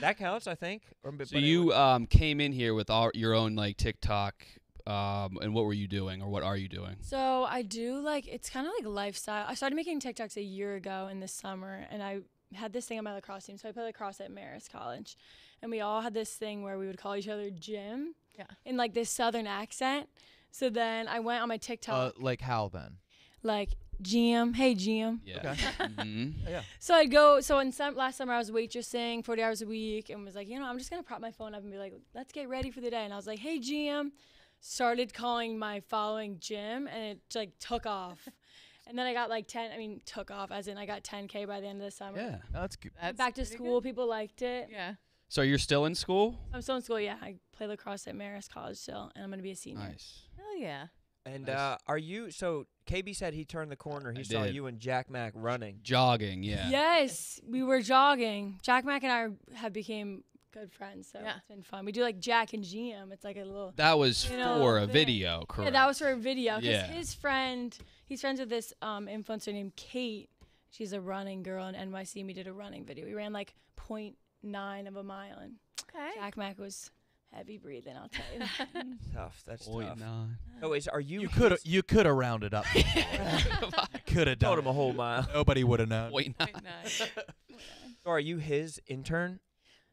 That counts, I think. Or, but So but it you would- um, came in here with all, your own like TikTok, um, and what were you doing, or what are you doing? So I do like it's kind of like lifestyle. I started making TikToks a year ago in the summer, and I had this thing on my lacrosse team. So I played lacrosse at Marist College, and we all had this thing where we would call each other Jim, Yeah. in like this southern accent. So then I went on my Uh, TikTok like how then? like Jim, hey Jim. Yeah. [laughs] hmm Yeah. So I'd go. So in some last summer I was waitressing 40 hours a week, and was like, you know, I'm just gonna prop my phone up and be like, let's get ready for the day. And I was like, hey Jim. started calling my following Jim and it like took off. and then I got like 10. I mean, took off as in I got 10k by the end of the summer. Yeah. That's good. That's Back to school, good. people liked it. Yeah. So you're still in school? I'm still in school. Yeah, I play lacrosse at Marist College still, and I'm gonna be a senior. Nice. Hell yeah. And Nice. uh, are you so? KB said he turned the corner. He I saw did. you and Jack Mac running. Jogging, yeah. Yes, we were jogging. Jack Mack and I have became good friends, so Yeah. it's been fun. We do like Jack and GM. It's like a little. That was You know, for a thing. video, correct? Yeah, that was for a video. Because Yeah. his friend, he's friends with this um, influencer named Kate. She's a running girl in NYC. And we did a running video. We ran like 0.9 of a mile, and Okay. Jack Mack was heavy breathing. I'll tell you that. [laughs] Tough. That's Point tough. nine. Oh, is are you? You could his- you could have rounded up. [laughs] could have done. told him a whole mile. Nobody would have known. Point nine. Point [laughs] nine. So are you his intern?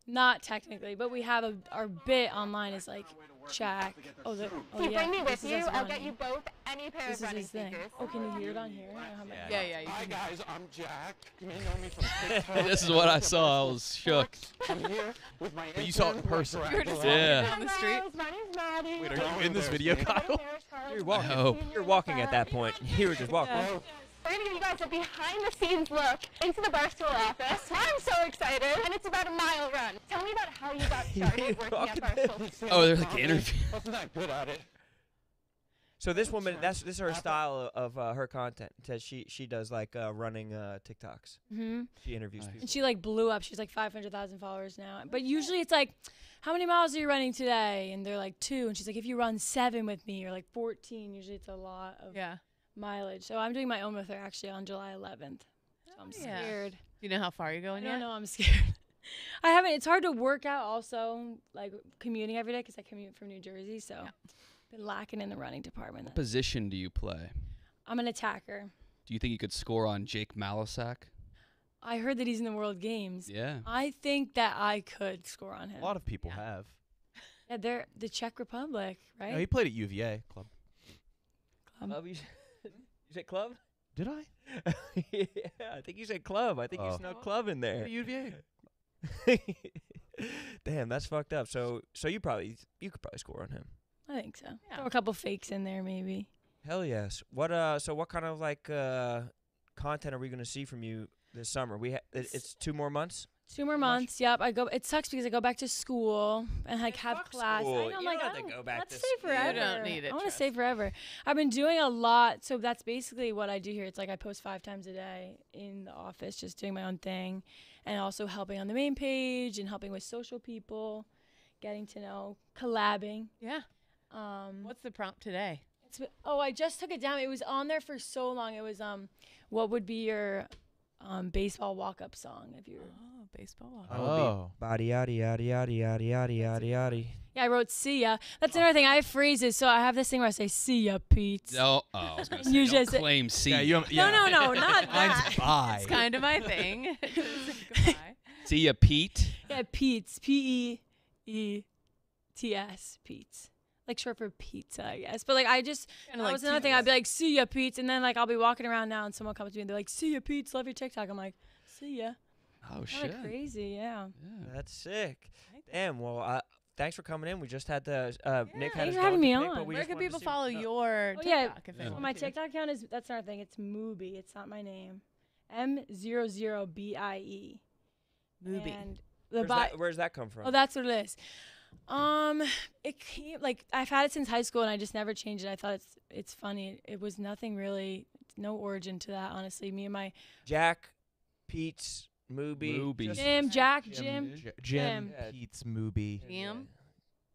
Not technically, but we have a our bit online is like Jack. Oh, the, oh If you yeah. bring me with is you, I'll get you both any pair This of is running his thing. sneakers. Oh, can you hear it on here? I don't have my- Yeah, yeah. You Hi guys, I'm Jack. You may know me from [laughs] TikTok. This is what I saw. I was shook. I'm here with my But you saw it in person. You were just Yeah. on the street. my name's Maddie. Wait, are you in this video. Kyle? You're walking. No. You're walking at that point. You were just walking. Yeah. We're gonna give you guys a behind the scenes look into the Barstool office. I'm so excited, and it's about a mile run. Tell me about how you got [laughs] started working at Barstool. Oh, they're like interview. [laughs] Wasn't that good at it? So this woman, that's this is her style of uh, her content. Says she she does like uh, running uh, TikToks. Mhm. She interviews Nice. people. And she like blew up. She's like 500,000 followers now. But usually it's like, how many miles are you running today? And they're like two. And she's like, if you run seven with me, you're like 14. Usually it's a lot of Yeah. Mileage. So I'm doing my own with her actually on July 11th. So I'm Oh, yeah. scared. Do you know how far you're going don't yet? know. I'm [laughs] scared. I haven't. It's hard to work out also, like commuting every day because I commute from New Jersey. So Yeah. been lacking in the running department. What position do you play? I'm an attacker. Do you think you could score on Jake Malisak? I heard that he's in the World Games. Yeah. I think that I could score on him. A lot of people Yeah. have. Yeah, they're the Czech Republic, right? No, he played at UVA club. Club. Club, you, you said club? Did I? [laughs] yeah, I think you said club. I think you Oh. snuck club in there. UVA. [laughs] Damn, that's fucked up. So so you probably you could probably score on him. I think so. Yeah. Throw a couple fakes in there, maybe. Hell yes. What uh? So what kind of like uh content are we gonna see from you this summer? We ha- it, it's two more months. Two more months. Yep. I go. It sucks because I go back to school and like have class. school. I know. I'm You like, don't I to don't, go back let's to stay school. forever. You don't need it, I want to trust stay forever. I've been doing a lot, so that's basically what I do here. It's like I post five times a day in the office, just doing my own thing, and also helping on the main page and helping with social people, getting to know, collabing. Yeah. Um, What's the prompt today? It's, oh, I just took it down. It was on there for so long. It was um, what would be your um baseball walk up song if you? were Oh, baseball. walk. Oh. Body yaddy yaddy yaddy yaddy yaddy yaddy yaddy. Yeah, I wrote see ya. That's another thing. I have phrases, so I have this thing where I say see ya, Pete. No. Oh, I was gonna [laughs] say. You don't just- claim C. Yeah, you. No, no, no, not [laughs] Mine's that. bye. It's kind of my thing. [laughs] See ya, Pete. Yeah, Pete's. P E E T S. Pete's. Like short for pizza, I guess. But like I just Kinda that like was another thing. I'd be like, see ya, Pete's, and then like I'll be walking around now and someone comes to me and they're like, see ya, Pete's, love your TikTok. I'm like, see ya. Oh Kind shit. crazy, yeah. Yeah. That's sick. Damn. Well, uh, thanks for coming in. We just had the uh, Nick had thanks his for having me pick, but on. we Where just can wanted people follow uh, your Oh, yeah. TikTok if Yeah. Well, my? TikTok account is that's another thing. It's Mooby. It's not my name. M zero zero B I E. Movie. And the Where's bi- that, where's that come from? Oh, that's what it is. Um, it came like I've had it since high school, and I just never changed it. I thought it's it's funny. It was nothing really, no origin to that. Honestly, me and my Jack, Pete's, Mooby. Mooby. just- Jim, Jack, Jim, Jim, Jim, Jim. Pete's Mooby. Jim?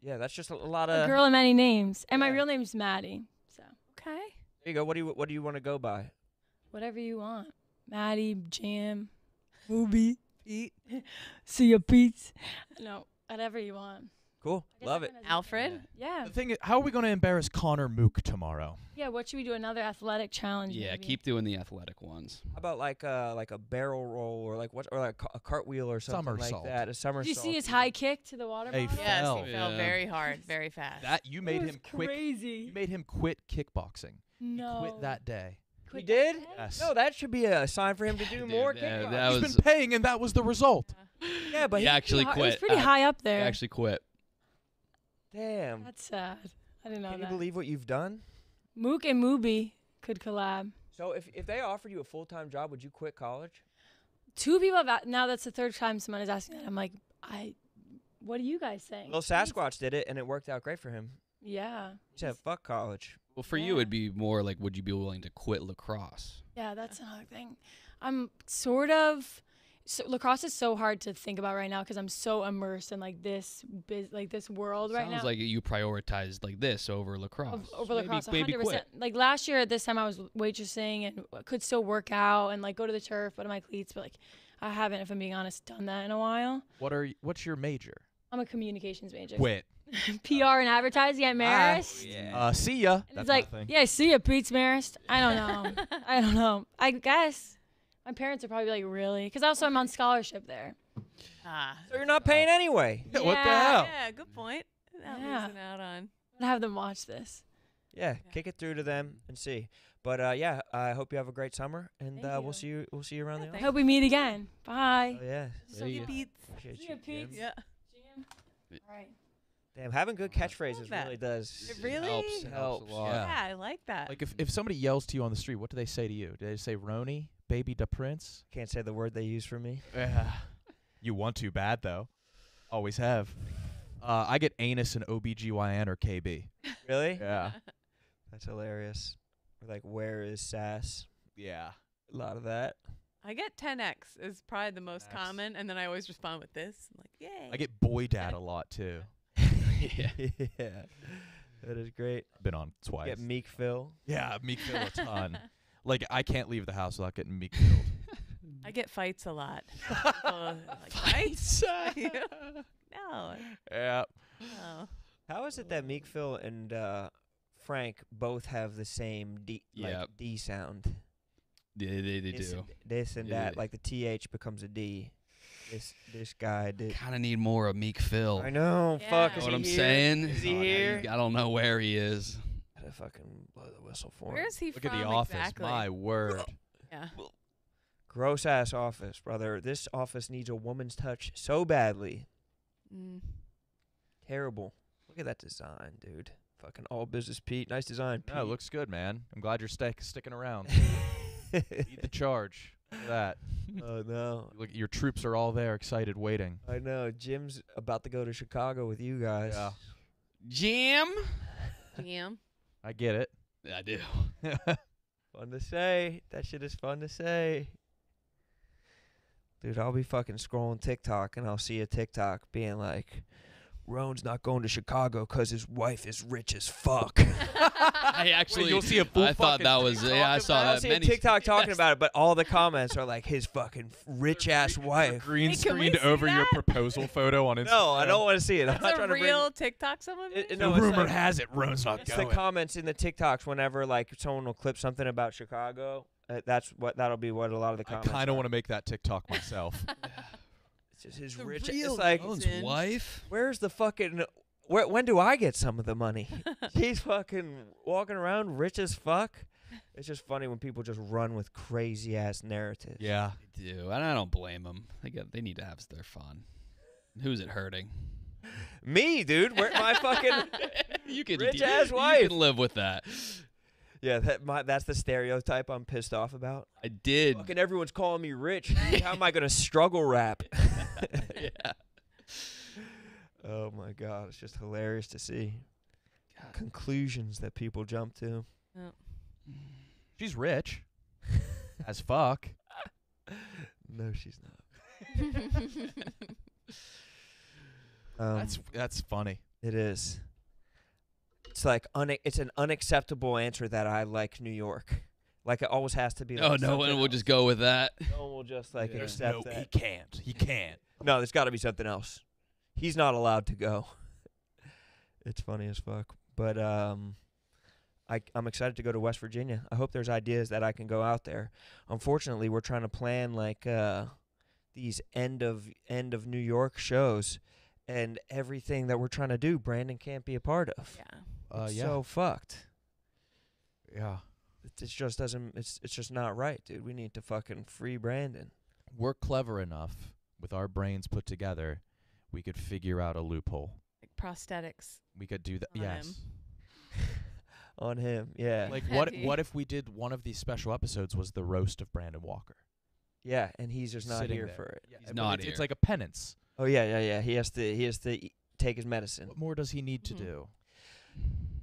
Yeah, that's just a, a lot a of. girl of many names, and my yeah. real name's Maddie. So Okay. There you go. What do you What do you want to go by? whatever you want, Maddie, Jim, [laughs] Mooby, Pete, [laughs] see ya, Pete. No, whatever you want. Cool. Love it. everyone has a Alfred? nickname. Yeah. The thing is, how are we going to embarrass Connor Mook tomorrow? Yeah. What should we do? Another athletic challenge? Yeah, maybe? keep doing the athletic ones. How about like uh like a barrel roll or like what or like a cartwheel or something Somersault. like that? A somersault. Did you see his high kick to the water Hey, bottle? Yes, fell. he fell Yeah. very hard, very [laughs] fast. That you made It was him quick. Crazy. You made him quit kickboxing. no. Quit that day. He did? Yes. No, that should be a sign for him to do Dude, more that- kickboxing. that He's was- been paying, and that was the result. yeah, but he he, actually It was pretty Uh, high up He there. actually quit. Damn. That's sad. I didn't know Can you believe what you've done? Mook and Mooby could collab. So if if they offered you a full time job, would you quit college? Two people have a- now. That's the third time someone is asking that. I'm like, I. What do you guys think? Well, Sasquatch did it, and it worked out great for him. Yeah. He said, "Fuck college." Well, for you, it'd be more like, would you be willing to quit lacrosse? Yeah, that's another thing. I'm sort of so, lacrosse is so hard to think about right now because I'm so immersed in like this biz, like this world right now. Sounds like you prioritized like this over lacrosse. Of- over Maybe- lacrosse, maybe 100%. quit. Like last year at this time, I was waitressing and could still work out and like go to the turf, put on my cleats, but like I haven't, if I'm being honest, done that in a while. What are y- what's your major? I'm a communications major. Quit. [laughs] PR and advertising at Marist. Uh, see ya. And That's it's like, thing. yeah, see ya, Pete's Marist. I don't know. [laughs] I don't know. I guess my parents are probably like, really? Because also I'm on scholarship there. Ah. So you're not paying anyway. Yeah, [laughs] what the hell? Yeah, good point. Not Yeah. losing out on. I'd have them watch this. Yeah, kick it through to them and see. But uh, yeah, I hope you have a great summer, and Thank uh, you. we'll see you. We'll see you around the I office. hope we meet again. Bye. Oh, yeah. So Yeah, yeah. Pete's. Appreciate See you, ya, Jim. Pete's. Yeah. All right. Damn, having good catchphrases that. really does. It really helps. Helps helps. a lot. Yeah. Yeah. I like that. Like if, if somebody yells to you on the street, what do they say to you? Do they say Roni, baby da Prince? Can't say the word they use for me. Yeah. [laughs] you want to bad though. Always have. Uh, I get anus and OBGYN or KB. Really? Yeah. [laughs] That's hilarious. Or like, where is Sass? Yeah. A lot of that. I get 10x is probably the most That's- common, and then I always respond with this. I'm like, yay. I get boy dad a lot too. [laughs] yeah. That is great. Been on twice. Get Meek Phil. yeah, Meek Phil a ton. Like I can't leave the house without getting Meek Phil. [laughs] I get fights a lot. [laughs] People, like, fights? [laughs] no. yeah. No. How is it that Meek Phil and uh, Frank both have the same D, like Yep. D sound? Yeah, they, they this, do. And, this and Yeah, that. they- Like the TH becomes a D. This this guy did. Kind of need more of Meek Phil. I know. Fuck. Yeah. Is Know what he I'm here? saying? Is he Oh, here? I don't know where he is. Gotta fucking blow the whistle for him. Where is he from? Look from at the office. exactly? My word. [laughs] Yeah. Gross ass office, brother. This office needs a woman's touch so badly. Mm. Terrible. Look at that design, dude. Fucking all business Pete. Nice design. Yeah, it Pete. looks good, man. I'm glad you're stick sticking around. [laughs] Lead the charge. Look that. [laughs] oh no. Look, your troops are all there, excited, waiting. I know. Jim's about to go to Chicago with you guys. Yeah. Jim? Damn. I get it. I do. [laughs] Fun to say. That shit is fun to say. Dude, I'll be fucking scrolling TikTok and I'll see a TikTok being like, Rone's not going to Chicago 'cause his wife is rich as fuck. [laughs] I actually, you'll see a full I thought that was, yeah, I saw I'll that many. TikTok talking Yes. about it, but all the comments are like his fucking rich ass wife. Green Hey, can we screened see over your that? proposal photo on Instagram. No, I don't want to see it. I'm That's not a trying to real TikTok someone It- made? it- The no, it's rumor like- has it Rone's not It's the going. comments in the TikToks whenever like someone will clip something about Chicago. Uh, that's what that'll be. What a lot of the comments. I comments. kind of want to make that TikTok myself. [laughs] [laughs] It's just his The rich. real It's like, Rone's wife? where's the fucking? Where, when do I get some of the money? [laughs] He's fucking walking around rich as fuck. It's just funny when people just run with crazy ass narratives. yeah. They do, and I don't blame them. They got, they need to have their fun. Who's it hurting? Me, dude. Where my fucking [laughs] you can Rich de- ass You can live with that. Yeah. That my that's the stereotype I'm pissed off about. I did. Fucking everyone's calling me rich. [laughs] dude. How am I gonna struggle rap? [laughs] [laughs] yeah. Oh my god, it's just hilarious to see conclusions that people jump to. She's rich. as fuck. No, she's not. Um, That's that's funny. it is. It's like une- it's an unacceptable answer that I like New York. Like it always has to be. Oh, no one something will just go with that. No one will just like Yeah. accept no, that. he can't. He can't. [laughs] No, there's got to be something else. He's not allowed to go. [laughs] it's funny as fuck. But um, I I'm excited to go to West Virginia. I hope there's ideas that I can go out there. Unfortunately, we're trying to plan like uh these end of end of New York shows, and everything that we're trying to do, Brandon can't be a part of. yeah. Uh, yeah. So fucked. yeah. It, it just doesn't. It's it's just not right, dude. We need to fucking free Brandon. We're clever enough with our brains put together. We could figure out a loophole. Like prosthetics. We could do that. On him. Yes. [laughs] on him. Yeah. Like what? Heavy. What if we did one of these special episodes was the roast of Brandon Walker? yeah, and he's just not sitting here there. for it. Yeah, He's not it's, here. it's like a penance. Oh yeah, yeah, yeah. He has to he has to e- take his medicine. What more does he need to Mhm. do?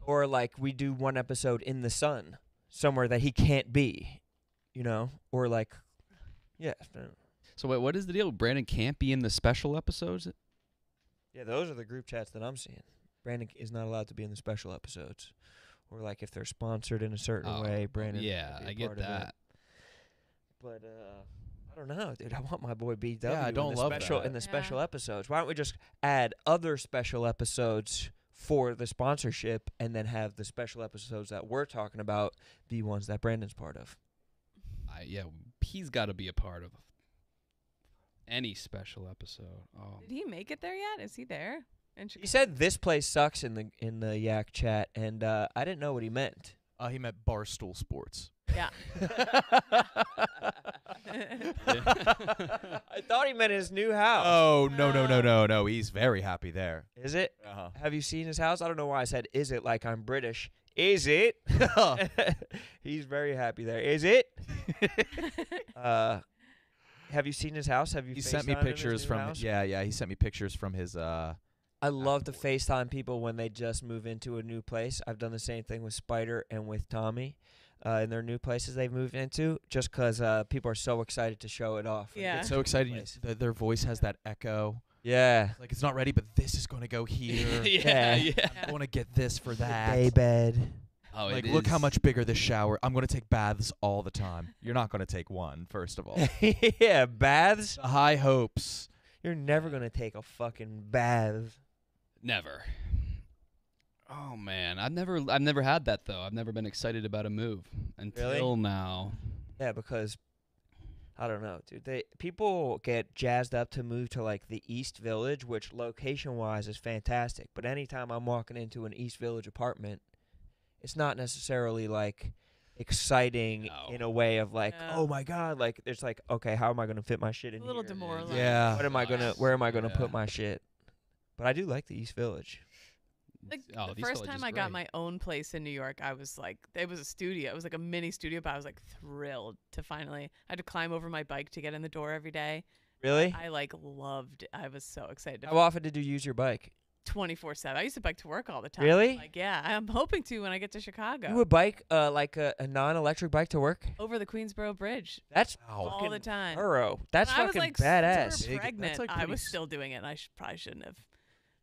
Or like we do one episode in the sun somewhere that he can't be, you know? Or like yeah. So wait, what is the deal? Brandon can't be in the special episodes. Yeah, those are the group chats that I'm seeing. Brandon is not allowed to be in the special episodes. Or like if they're sponsored in a certain Oh, way, Brandon. yeah, can't be a I get part that. But uh I don't know, dude. I want my boy BW Yeah, I in don't the love special that. in the Yeah. special episodes. Why don't we just add other special episodes for the sponsorship and then have the special episodes that we're talking about be ones that Brandon's part of? I, yeah, he's got to be a part of any special episode. Oh, Did he make it there yet? Is he there? In He said this place sucks in the in the Yak chat and uh I didn't know what he meant. Uh, he meant Barstool Sports. Yeah. [laughs] I thought he meant his new house. Oh no no no no no! He's very happy there. Is it? Uh-huh. Have you seen his house? I don't know why I said is it like I'm British. Is it? [laughs] [laughs] He's very happy there. Is it? uh have you seen his house? Have you He sent me FaceTimed him his pictures new from house? yeah yeah. He sent me pictures from his uh. I love to FaceTime people when they just move into a new place. I've done the same thing with Spider and with Tommy. Uh, in their new places they've moved into, just 'cause uh, people are so excited to show it off. Yeah. It's so exciting. place. Th- their voice has that echo. Yeah. Like it's not ready, but this is going to go here. [laughs] yeah, Yeah. yeah. I want to get this for that. Day bed. Oh, like it look how much bigger this shower. I'm going to take baths all the time. You're not going to take one, first of all. [laughs] yeah, baths. the high hopes. You're never gonna take a fucking bath. Never. Oh man, I've never, I've never had that though. I've never been excited about a move until now. Yeah, because I don't know, dude. They people get jazzed up to move to like the East Village, which location wise is fantastic. But anytime I'm walking into an East Village apartment, it's not necessarily like exciting No. in a way of like, Yeah. oh my god, like it's like, okay, how am I gonna fit my shit in here? a little here? demoralizing. Yeah. What am I gonna? Where am I gonna Yeah. put my shit? But I do like the East Village. Like oh, the first time I got my own place in New York, I was like, it was a studio. It was like a mini studio, but I was like thrilled to finally. I had to climb over my bike to get in the door every day. Really? I like loved. it. I was so excited. How often did you use your bike? Twenty four seven. I used to bike to work all the time. Really? Like yeah, [laughs] I'm hoping to when I get to Chicago. You would bike uh, like a, a non-electric bike to work? over the Queensboro Bridge That's all the time. thorough. That's When I was fucking like badass. super Big- that's, pregnant. like, I was still doing it. and I sh- probably shouldn't have.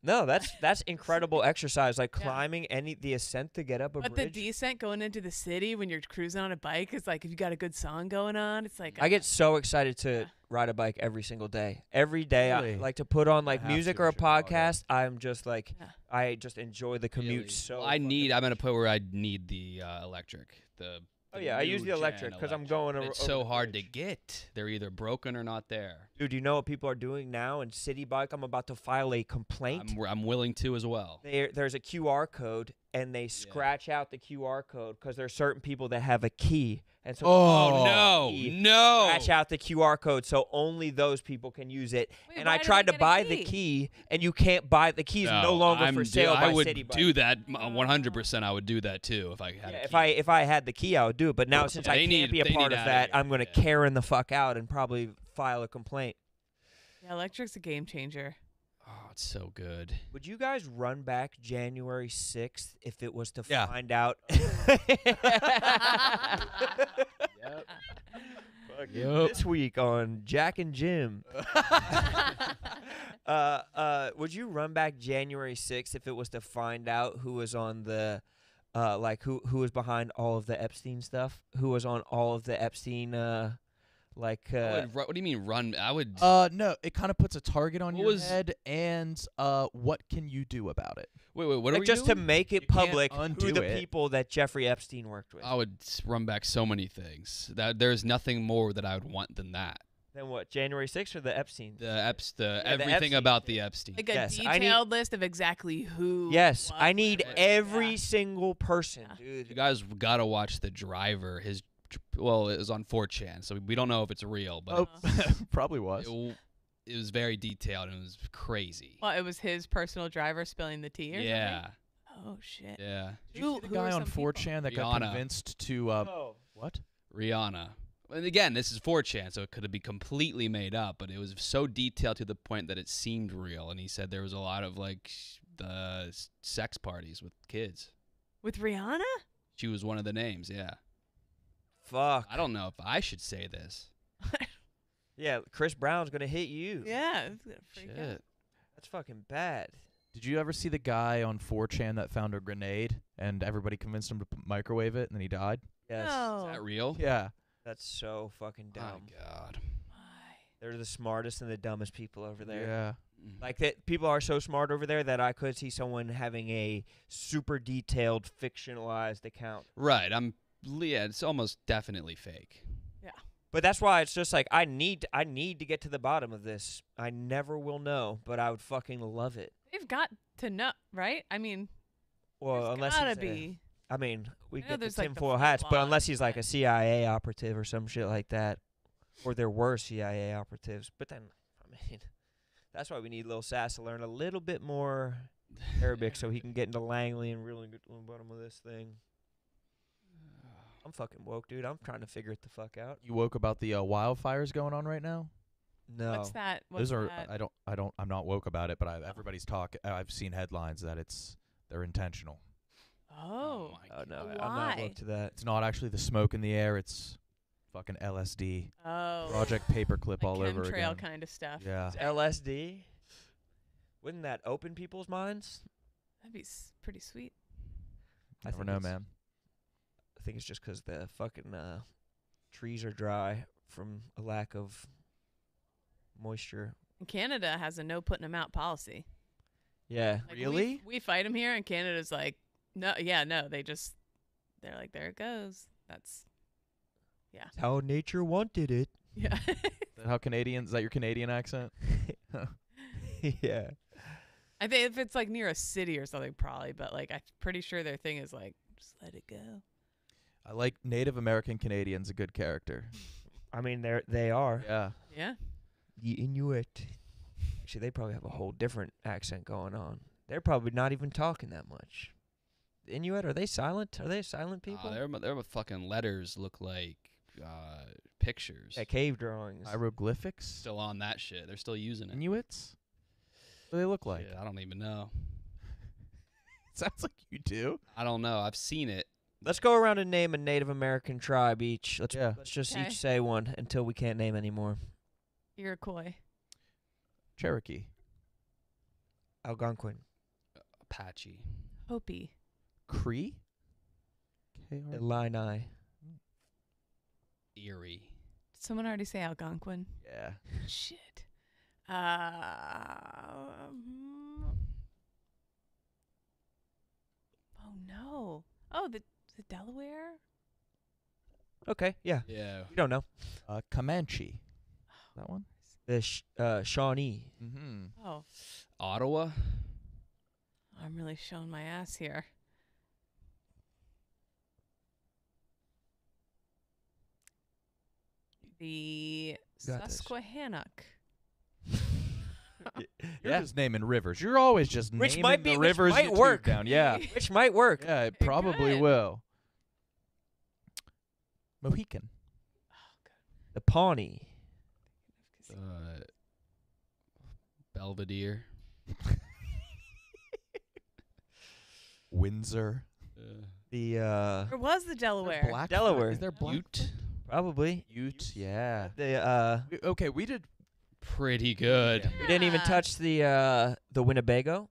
No, that's that's incredible [laughs] exercise. Like Yeah. climbing any the ascent to get up a But bridge. the descent going into the city when you're cruising on a bike is like if you got a good song going on, it's like I get so excited to Yeah. ride a bike every single day. Every day Really? I like to put on like have music to or in a Chicago. podcast. I'm just like Yeah. I just enjoy the commute Really. so Well, I fucking need. I'm much. at a point where I need the uh, electric. The. Oh yeah, I use the electric because I'm going over. It's so hard to get. They're either broken or not there. Dude, you know what people are doing now in Citi Bike? I'm about to file a complaint. I'm, I'm willing to as well. there there's a QR code and they scratch out the QR code because there are certain people that have a key and so Oh, oh no, no. scratch out the QR code so only those people can use it. Wait, and I tried to get a buy the key? key and you can't buy the keys no, No, longer I'm for do- sale I by would Citi Bike. do that. 100%. I would do that too if I had. Yeah, a if. I if I had the key, I would do it. But now since Yeah, I can't need- be a part of that, here, I'm gonna yeah. Karen the fuck out and probably file a complaint. Yeah, electric's a game changer. Oh, it's so good. Would you guys run back January 6th if it was to Yeah. find out? [laughs] [laughs] Yep. Fucking Yup. This week on Jack and Jim. [laughs] uh, uh, would you run back January 6th if it was to find out who was on the, uh, like who who was behind all of the Epstein stuff? Who was on all of the Epstein, uh, like uh, would what do you mean run? I would. Uh, no, it kind of puts a target on What your was- head, and uh, what can you do about it? wait, wait. What are like we just doing? to make it You public who undo the it. people that Jeffrey Epstein worked with? I would run back so many things. That there's nothing more that I would want than that. Then what? January 6th or the Epstein? The Eps, the Yeah, the everything Epstein about thing. the Epstein. Like a Yes, I need- detailed list of exactly who. yes, I need every yeah. single person, Yeah. dude. You guys gotta watch the driver. His tr- well, it was on 4chan, so we don't know if it's real, but Oh, [laughs] [laughs] probably was. it, it was very detailed and it was crazy. Well, it was his personal driver spilling the tea. Or Yeah, Something? Oh shit. Yeah, Did you Who- see the are guy on some 4chan that got convinced to uh, Oh. what? Rihanna. And again, this is 4chan, so it could have been completely made up, but it was so detailed to the point that it seemed real. And he said there was a lot of like the sex parties with kids. With Rihanna? She was one of the names. Yeah, Fuck. I don't know if I should say this. [laughs] Yeah, Chris Brown's gonna hit you. yeah. it's gonna freak out. Shit. That's fucking bad. Did you ever see the guy on 4chan that found a grenade and everybody convinced him to p- microwave it and then he died? Yes. No. Is that real? Yeah. That's so fucking dumb. My dumb. God. Why? They're the smartest and the dumbest people over there. Yeah. Mm. Like that people are so smart over there that I could see someone having a super detailed fictionalized account. Right. I'm. Yeah, it's almost definitely fake. Yeah. But that's why it's just like I need I need to get to the bottom of this. I never will know, but I would fucking love it. They've got to know, right? I mean, Well, there's unless gotta he's be. I mean, we I get the there's, like, the hats, but unless he's like a CIA operative or some shit like that, or there were CIA operatives. But then, I mean, [laughs] that's why we need Lil Sass to learn a little bit more Arabic so he can get into Langley and really get to the bottom of this thing. I'm fucking woke, dude. I'm trying to figure it the fuck out. You woke about the uh, wildfires going on right now? No. What's that? What's Those are that? I don't I don't I'm not woke about it, but I, everybody's talk I've seen headlines that it's they're intentional. oh. my Oh no, Why? I'm not woke to that. It's not actually the smoke in the air, it's fucking LSD. Oh. Project Paperclip like all over chemtrail again. kind of stuff. Yeah. It's LSD. Wouldn't that open people's minds? That'd be s- pretty sweet. I Never think know, man. I think it's just 'cause the fucking uh, trees are dry from a lack of moisture. Canada has a no putting them out policy. Yeah. Like, Really? We, fight them here, and Canada's like, no, yeah, no. They just, they're like, there it goes. That's, yeah, How nature wanted it. [laughs] yeah. Is that how Canadian is that your Canadian accent? [laughs] yeah. I think if it's like near a city or something, probably. But like, I'm pretty sure their thing is like, just let it go. I like Native American Canadians a good character. I mean, they're they are Yeah. Yeah. the Inuit. Actually, they probably have a whole different accent going on. They're probably not even talking that much. The Inuit are they silent? Are they silent people? Uh, their their fucking letters look like uh, pictures. yeah, cave drawings. Hieroglyphics? Still on that shit. They're still using it. Inuits? What do they look like? Shit, I don't even know. [laughs] Sounds like you do. I don't know. I've seen it. Let's go around and name a Native American tribe each. Let's Yeah. let's just Okay. each say one until we can't name anymore. Iroquois. Cherokee. Algonquin, Apache. Hopi. Cree? K-R- Illini, Erie. Did someone already say Algonquin? Yeah. Shit. Um, oh no. Oh, the the Delaware. Okay, yeah. Yeah. We don't know. Uh, Comanche. That one? The sh- uh, Shawnee. Mm-hmm. Oh, Ottawa. I'm really showing my ass here. The Got this. Susquehannock. [laughs] You're Yeah. just naming rivers. You're always just Which naming might be- the which rivers might you tube work. down. Yeah. [laughs] Which might work. Yeah, it It probably could. will. Mohican. The Pawnee. Uh, Belvedere. [laughs] Windsor. Uh, The uh, Where was the Delaware? Blackfoot? Delaware. Is there Black? Ute. probably Ute, yeah. the uh. We- okay, we did. Pretty good. We didn't even touch the uh the Winnebago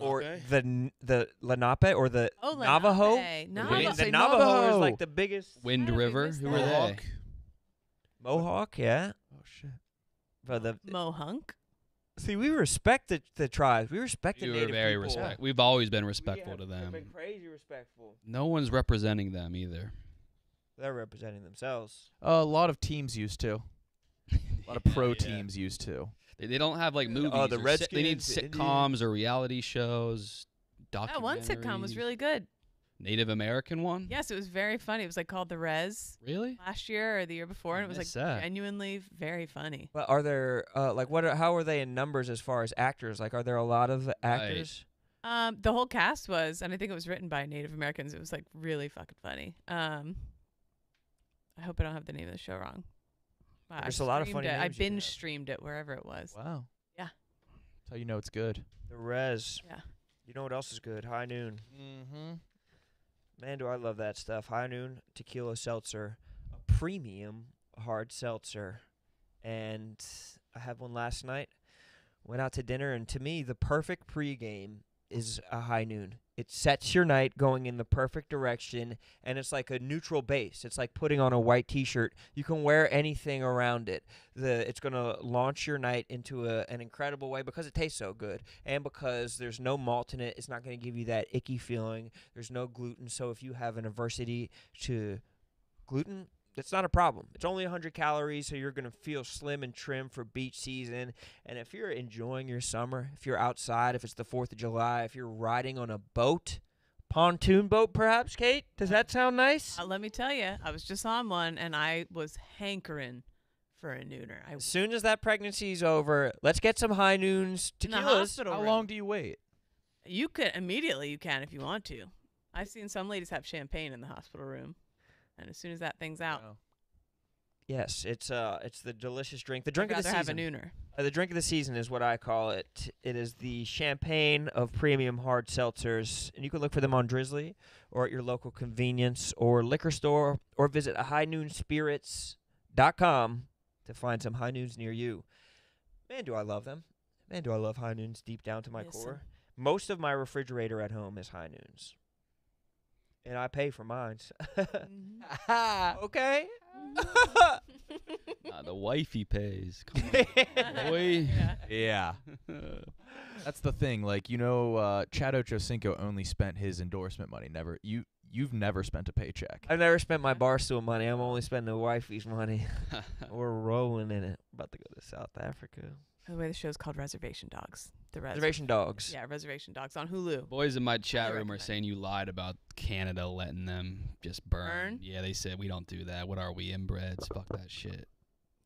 or the the Lenape or the Oh, Navajo. Lenape. The Navajo. Win- the Navajo, is like the biggest Wind How did we River. miss Who were that? they? Mohawk. Yeah, Oh shit. but the Mohunk. see we respect the the tribes. We respect the We were native very people. respect. We've always been We respectful have- to them. Been crazy respectful. No one's representing them either. They're representing themselves. a lot of teams used to. A lot of pro Yeah. teams used to. They, they don't have like movies. Oh, the or sit- they need Redskins, the sitcoms or reality shows. That one sitcom was really good. Native American one. Yes, it was very funny. It was like called The Res Really? last year or the year before, I and it was like missed that. genuinely very funny. But are there uh like what? Are, how are they in numbers as far as actors? Like, are there a lot of actors? Um, the whole cast was, and I think it was written by Native Americans. It was like really fucking funny. Um, I hope I don't have the name of the show wrong. Wow, There's a lot of streamed funny it. I names you binge have. streamed it wherever it was. Wow. Yeah. That's how you know it's good. The Res. Yeah. You know what else is good? High Noon. Mm-hmm. Man, do I love that stuff. High Noon Tequila Seltzer, a premium hard seltzer. And I had one last night. Went out to dinner, and to me, the perfect pregame is a High Noon. It sets your night going in the perfect direction, and it's like a neutral base. It's like putting on a white T-shirt. You can wear anything around it. The it's gonna launch your night into a, an incredible way because it tastes so good, and because there's no malt in it. It's not gonna give you that icky feeling. There's no gluten, so if you have an adversity to gluten, it's not a problem. It's only 100 calories, so you're going to feel slim and trim for beach season. And if you're enjoying your summer, if you're outside, if it's the 4th of July, if you're riding on a boat, pontoon boat perhaps, Kate? Does that sound nice? Uh, let me tell you, I was just on one and I was hankering for a nooner. I As soon as that pregnancy's over, let's get some high noons in the tequilas. hospital How room. long do you wait? You could immediately. You can if you want to. I've seen some ladies have champagne in the hospital room, and as soon as that thing's out. Yes, it's uh it's the delicious drink. The drink of the rather have a season. nooner. Uh, the drink of the season is what I call it. It is the champagne of premium hard seltzers, and you can look for them on Drizly or at your local convenience or liquor store, or visit a highnoonspirits.com to find some high noons near you. Man, do I love them! Man, do I love high noons deep down to my Listen. core. Most of my refrigerator at home is high noons, and I pay for mine. [laughs] Mhm. [laughs] okay. Nah, the wifey pays. Come on, [laughs] boy. Yeah. Yeah. That's the thing. Like you know, uh, Chad Ochocinco only spent his endorsement money. Never you. You've never spent a paycheck. I've never spent my barstool money. I'm only spending the wifey's money. We're rolling in it. About to go to South Africa. By the way, the show's called Reservation Dogs. The res- Reservation dogs. Yeah, Reservation Dogs on Hulu. Boys in my chat room are saying you lied about Canada letting them just burn. Burn? Yeah, they said we don't do that. What are we inbreds? Fuck that shit.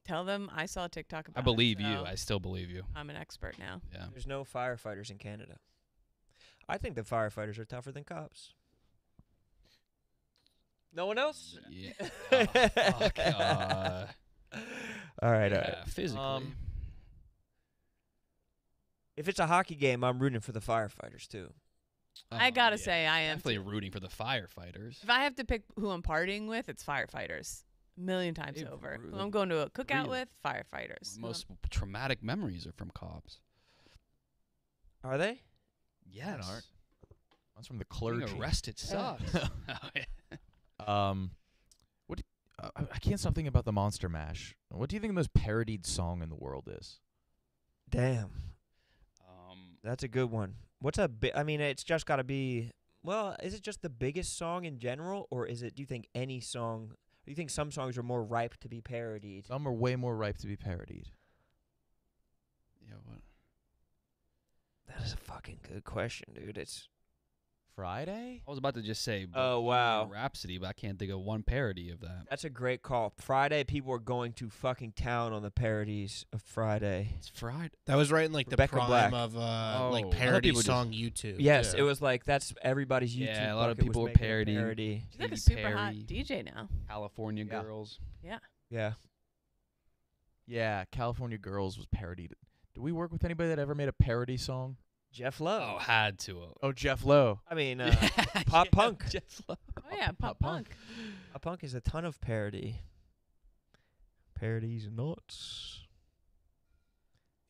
Tell them I saw a TikTok about I it, believe you. I still believe you. I'm an expert now. Yeah. There's no firefighters in Canada. I think the firefighters are tougher than cops. No one else? Yeah. [laughs] Oh, fuck. Uh, [laughs] all right, yeah, right. physically. Um, If it's a hockey game, I'm rooting for the firefighters too. I Oh, gotta yeah, say, I am. Definitely too. rooting for the firefighters. If I have to pick who I'm partying with, it's firefighters. A million times They've over. Who I'm going to a cookout really- with, firefighters. My Who most traumatic memories are from cops. Are they? Yes. aren't. One's from the Being clergy. arrested sucks. [laughs] [laughs] Um, what? Do, uh, I- I can't stop thinking about the Monster Mash. What do you think the most parodied song in the world is? Damn, that's a good one. What's a bi- I mean, it's just got to be. Well, is it just the biggest song in general, or is it? Do you think any song? Do you think some songs are more ripe to be parodied? Some are way more ripe to be parodied. yeah, what? That is a fucking good question, dude. It's Friday? I was about to just say. Oh, wow. Rhapsody, but I can't think of one parody of that. that's a great call. Friday, people are going to fucking town on the parodies of Friday. It's Friday. That was right in like the Rebecca prime Black. of uh, Oh, I like thought parody people just- song YouTube. Yes, Yeah. it was like that's everybody's YouTube. Yeah, a lot of bucket was people were making a parodying. Parody. She's like a Katy super hot Perry. DJ now. California Yeah. Girls. Yeah. Yeah, California Girls was parodied. Did we work with anybody that ever made a parody song? Jeff Lowe. Oh, had to. Oh, Jeff Lowe. I mean, [laughs] uh, Pop Punk. Jeff Lowe. Oh yeah, pop, Pop punk. punk. Pop Punk is a ton of parody. Parodies nuts.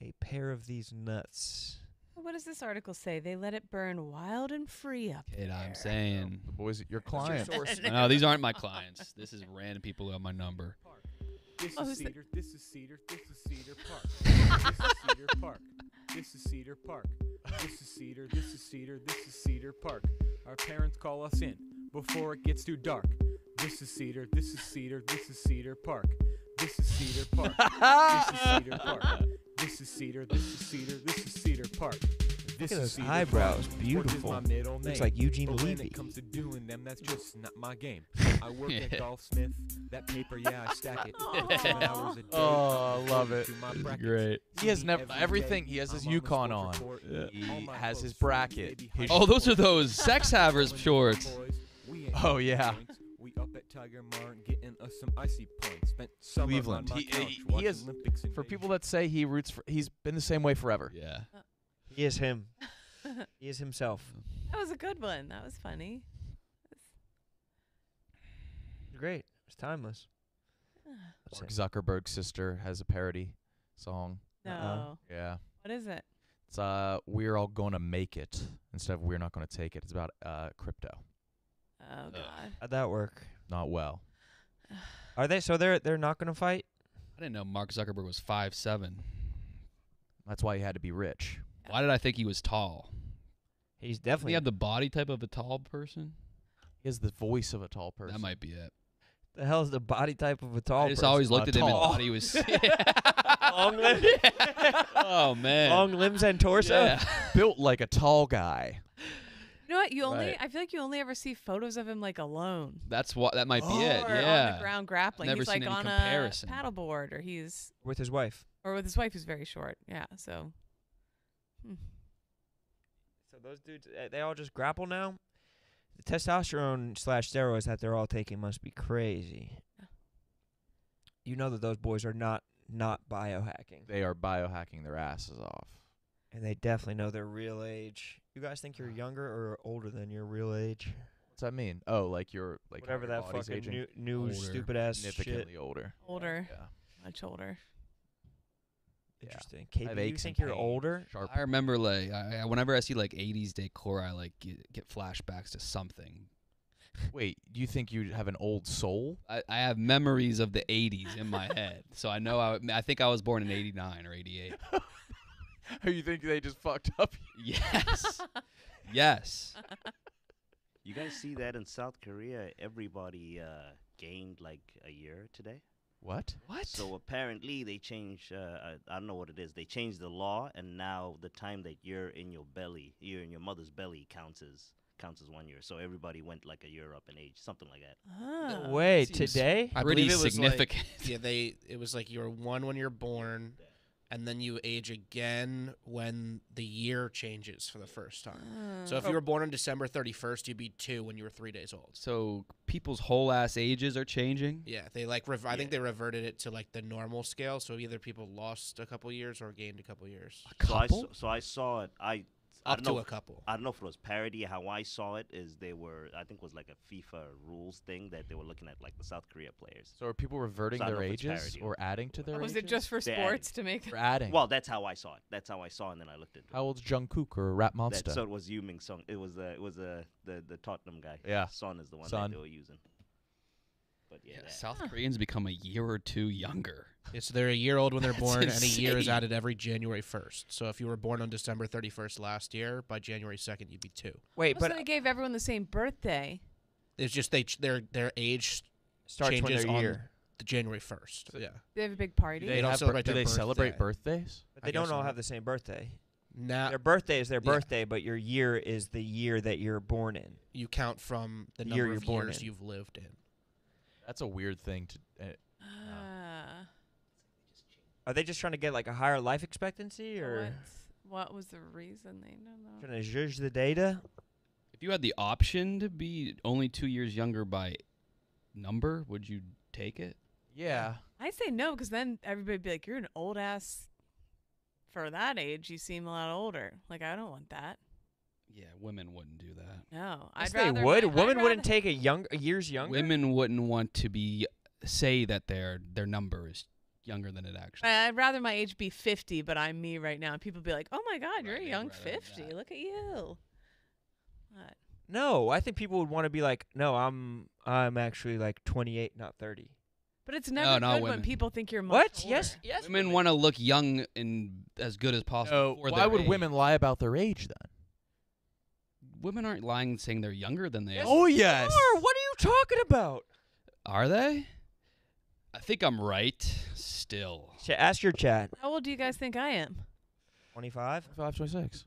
A pair of these nuts. What does this article say? They let it burn wild and free up Kid, there. I'm saying. The boys, your What's your client. source? [laughs] No, these aren't my clients. This is random people who have my number. This Oh, is who's that? Cedar. This is Cedar. This is Cedar Park. this is Cedar Park. This is Cedar Park. This is Cedar. This is Cedar. This is Cedar Park. Our parents call us in before it gets too dark. This is Cedar. This is Cedar. This is Cedar Park. This is Cedar Park. This is Cedar Park. [laughs] This is Cedar. This is Cedar. This is Cedar Park. This at those eyebrows, Park, which is beautiful. Looks like Eugene But Levy. comes to doing them, that's just not my game. [laughs] I work at Golfsmith. That paper, yeah, I stack it. [laughs] Seven hours a day. Oh, I love it. to my This is brackets. great. He has never every everything. day. He has his I'm on Yukon on. Yeah. He has his bracket. His Oh, those are those sex havers shorts. boys. We ain't [laughs] Oh, yeah. We up at Tiger Martin getting us some icy points. Spent summer Cleveland. on my He- couch he- he is- Olympics For people that say he roots for, he's been the same way forever. Yeah. He is him. [laughs] he is himself. That was a good one. That was funny. Great. It's timeless. [sighs] That's Mark it. Zuckerberg's sister has a parody song. No. Uh-uh. Yeah. What is it? It's uh we're all gonna make it instead of we're not gonna take it. It's about uh crypto. Oh God. How'd that work? Not well. Are they? So they're they're not gonna fight? I didn't know Mark Zuckerberg was five seven. That's why he had to be rich. Why did I think he was tall? He's Doesn't definitely. he have the body type of a tall person? He has the voice of a tall person. That might be it. the hell is the body type of a tall? I just person? always looked Uh, at him and tall. thought he was [laughs] [laughs] Long limbs. [laughs] oh man. long limbs and torso. Yeah. built like a tall guy. You know what? You only. Right. I feel like you only ever see photos of him like alone. That's what that might be it. Or Yeah. on the ground grappling. Never he's seen like any on comparison. a paddleboard, or he's With his wife. or with his wife who's very short. Yeah. So. Hmm. So those dudes, eh, they all just grapple now. The testosterone slash steroids that they're all taking must be crazy. You know that those boys are not not biohacking, They are biohacking their asses off. and they definitely know their real age. You guys think you're [sighs] younger or older than your real age? What's that mean? Oh, like you're like how Whatever your that body's fucking aging? new, new Older. stupid ass shit. significantly older. Older, Yeah. much older. Yeah. Interesting. I have KP, you think you're pains, older? Sharp. I remember like I, I- whenever I see like 80s decor, I like get, get flashbacks to something. Wait, do you think you have an old soul? I, I have memories of the 80s in my head, [laughs] so I know I, I think I was born in 89 or 88. [laughs] Or you think they just fucked up? [laughs] Yes, yes. You guys see that in South Korea? Everybody uh, gained like a year today. What? What? So apparently they changed. Uh, I, I don't know what it is. They changed the law, and now the time that you're in your belly, you're in your mother's belly, counts as counts as one year. So everybody went like a year up in age, something like that. Ah. Wait, Seems today? I Pretty believe it was significant. Like, yeah, they it was like you were one when you're born, and then you age again when the year changes for the first time. So if Ah. you were born on December 31st, you'd be two when you were three days old. So people's whole ass ages are changing. Yeah, they like rev- I think they reverted it to like the normal scale. So either people lost a couple years or gained a couple years. So I, saw, so I saw it. I I Up don't to know a couple. I don't know if it was parody. How I saw it is they were, I think, it was like a FIFA rules thing that they were looking at, like the South Korea players. So are people reverting So their know if it's ages or or- adding to their was ages? it just for sports to make? Or adding? Well, that's how I saw it. That's how I saw, it, and then I looked into it. how old's Jungkook or Rap That, Monster? so it was Yu Ming Sung. It was uh, it was uh, the the Tottenham guy. Yeah. Son is the one Son. that they were using. But yeah, Yeah, that- South Koreans become a year or two younger. Yeah, so they're a year old when they're [laughs] That's born, and a year is added every January 1st. So if you were born on December 31st last year, by January 2nd you'd be two. Wait, But but they gave everyone the same birthday. It's just they ch- their their age starts changes they're on year. the January 1st. Yeah. They have a big party. They don't have celebrate do their they celebrate birthdays? But I they don't all not. have the same birthday. Now Their birthday is their yeah. birthday, but your year is the year that you're born in. you count from the Year number you're of born years in. you've lived in. That's a weird thing to. Uh, Ah. Are they just trying to get like a higher life expectancy, or What, what was the reason they don't know? trying to judge the data? If you had the option to be only two years younger by number, would you take it? yeah. I say no because then everybody'd be like, "You're an old ass." For that age, you seem a lot older. Like I don't want that. Yeah, women wouldn't do that. No, I'd they rather would. my- I'd Women wouldn't rather- take a young years younger. Women wouldn't want to be say that their their number is younger than it actually. I- I'd rather my age be 50, but I'm me right now. And people be like, "Oh my God, you're Right, a they'd young rather 50. that. Look at you." What? No, I think people would want to be like, no, I'm I'm actually like 28, not 30. But it's never oh, no, good women. when people think you're much What? older. Yes, yes. women want to look young and as good as possible. So for why their would age. women lie about their age then? Women aren't lying saying they're younger than they Yes, are. Oh they yes. are. What are you talking about? Are they? I think I'm right. Still. Ch- ask your chat. How old do you guys think I am? 25 Five twenty six.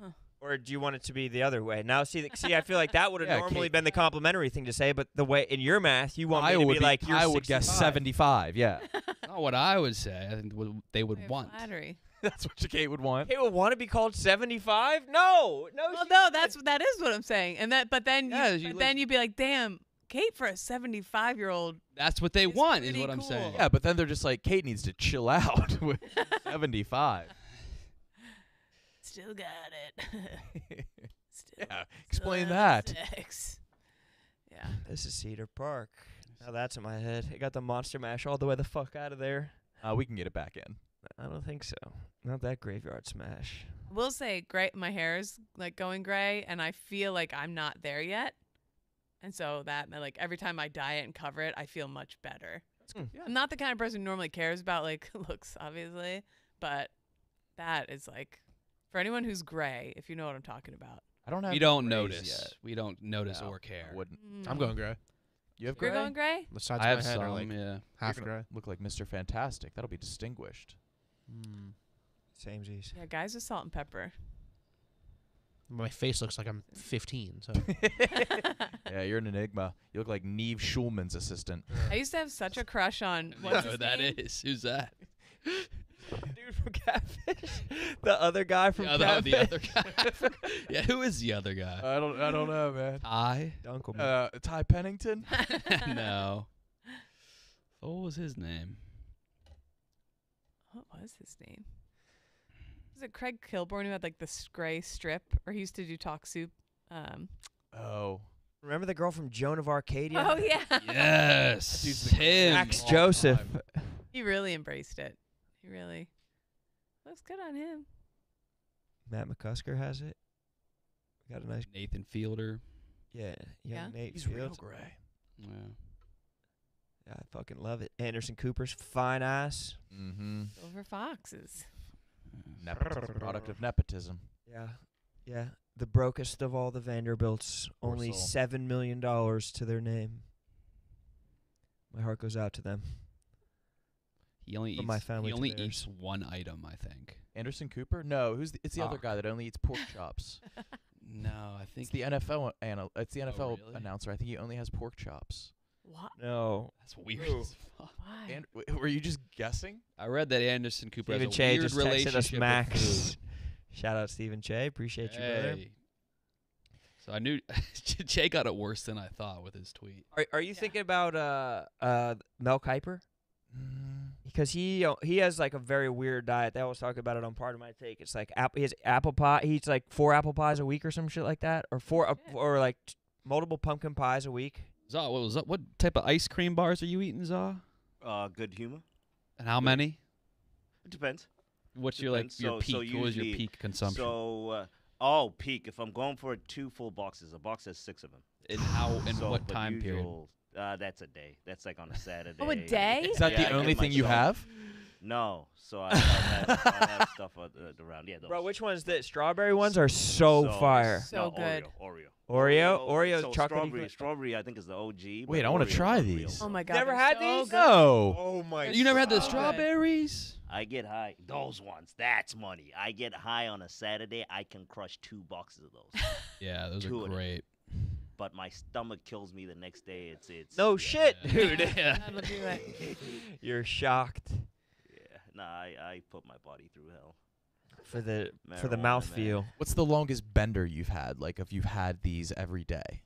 or Or do you want it to be the other way? Now, see, th- see, I feel like that would [laughs] have Yeah, normally Kate- been the complimentary thing to say, but the way in your math, you want me I to would be like, you're I would guess 75. Yeah, [laughs] Not what I would say. I think they would Way of want. Flattery. That's what Kate would want. Kate would want to be called 75? No, no. Well, she- no, that's that is what I'm saying, and that, but then, Yeah, you, she but lives- then you'd be like, damn, Kate for a 75 year old. That's what they It's want, is pretty what I'm cool. saying. Yeah, but then they're just like Kate needs to chill out [laughs] with [laughs] 75. Still got it. Still, [laughs] Yeah, still explain having that. Sex. Yeah. This is Cedar Park. Now that's in my head. It got the Monster Mash all the way the fuck out of there. Uh, we can get it back in. I don't think so. Not that graveyard smash. I will say, gray. My hair is like going gray, and I feel like I'm not there yet. And so that, like, every time I dye it and cover it, I feel much better. good. I'm not the kind of person who normally cares about like [laughs] looks, obviously, but that is like for anyone who's gray, if you know what I'm talking about. I don't have. We don't notice. yet. We don't notice No, or care. I wouldn't. I'm going gray. You have You're gray? going gray? The sides I of have my head some, are like yeah. half You're gray. gonna Look like Mr. Fantastic. That'll be distinguished. Mm. Samesies. Yeah, guys with salt and pepper. My face looks like I'm 15. So [laughs] [laughs] yeah, you're an enigma. You look like Nev Schulman's assistant. I used to have such a crush on I what's know his that name? is. Who's that? Dude from Catfish. the other guy from The other, Catfish. the other guy. [laughs] yeah, who is the other guy? I don't. I don't know, man. Ty? Dunkelman. Uh, Ty Pennington. no. What was his name? What was his name? Was it Craig Kilborn who had like this gray strip, or he used to do talk soup? Um, Oh. Remember the girl from Joan of Arcadia? oh yeah, [laughs] Yes. dude's him. Max all Joseph. time. he really embraced it. He really looks good on him. Matt McCusker has it. Got a nice. Nathan Fielder. Yeah. Young Yeah? Nate He's real gray. Yeah. Yeah, I fucking love it. Anderson Cooper's fine ass. Mm-hmm. Over foxes. Nepotism. Product of nepotism. Yeah. Yeah. The brokest of all the Vanderbilts. Poor Only soul. seven million dollars to their name. My heart goes out to them. He only From eats, my family he to only theirs. eats one item, I think. Anderson Cooper? No, who's the, it's the other ah. guy that only eats pork chops. [laughs] No, I think It's the NFL anal- It's the oh, NFL really? announcer. I think he only has pork chops. What? No. that's weird. Ooh. as fuck. Why? And w- were you just guessing? I read that Anderson Cooper Steven has a Cheah weird just texted relationship us with Max. food. [laughs] Shout out Steven Cheah. Appreciate you, brother. Hey. So I knew [laughs] Cheah got it worse than I thought with his tweet. Are Are you Yeah. thinking about uh uh Mel Kiper? Mm, Because he uh, he has like a very weird diet. They always talk about it on Pardon My Take. It's like apple. He has apple pie. He eats like four apple pies a week or some shit like that, or four uh, Shit. or like t- multiple pumpkin pies a week. Zaw, what was that? What type of ice cream bars are you eating, Zaw? Uh, good humor. And how Good. many? It depends. What's your like your So- so peak? what was your usually- peak consumption? So, uh, oh, peak. If I'm going for two full boxes, a box has six of them. in how in so, what but time period? Uh, that's a day. That's like on a Saturday. Oh, a day? Is that Yeah, I the only give thing you have? No. So I, I, have, I have [laughs] stuff around. Yeah, those. Bro, which ones? The strawberry ones are so, fire. So no, good. Oreo. Oreo, Oreo, so chocolate. Strawberry, strawberry, I think is the OG. but Wait, I wanna Oreo try is real. these. Oh my god. Never they're had so these? good. No. Oh my! You never had the so strawberries? I get high. Those ones. That's money. I get high on a Saturday. I can crush two boxes of those. [laughs] Yeah, those Two are them. great. but my stomach kills me the next day. It's it's. No yeah, shit, Yeah. dude. [laughs] Yeah. That'll do it. You're shocked Yeah. Nah, I, I put my body through hell. for the for the Marijuana, mouth man. feel. What's the longest bender you've had? Like, if you've had these every day?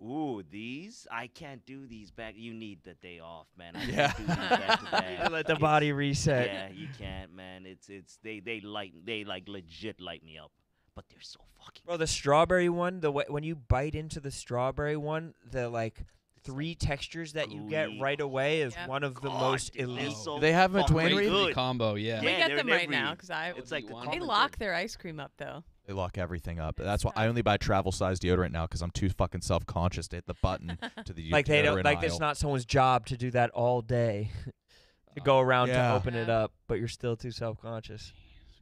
Ooh, these I can't do these back. You need the day off, man. I Yeah. can't do these back to [laughs] back. Let the It's- body reset. Yeah, you can't, man. It's it's they they light they like legit light me up, but they're so fucking. Bro, the strawberry one, the way, when you bite into the strawberry one, the like It's three textures that you get right away is Yeah. one of the God, most dude, they're elite. so they have them at fucking Duane Reade? good. combo, yeah. we Yeah, get they're them in right every- now because I. It's like the want They common lock their ice cream up though. They lock everything up. That's why I only buy travel size deodorant now because I'm too fucking self conscious to hit the button [laughs] to the like they don't deodorant like it's aisle. not someone's job to do that all day [laughs] to go oh, around Yeah. to open it Yeah. up, but you're still too self conscious.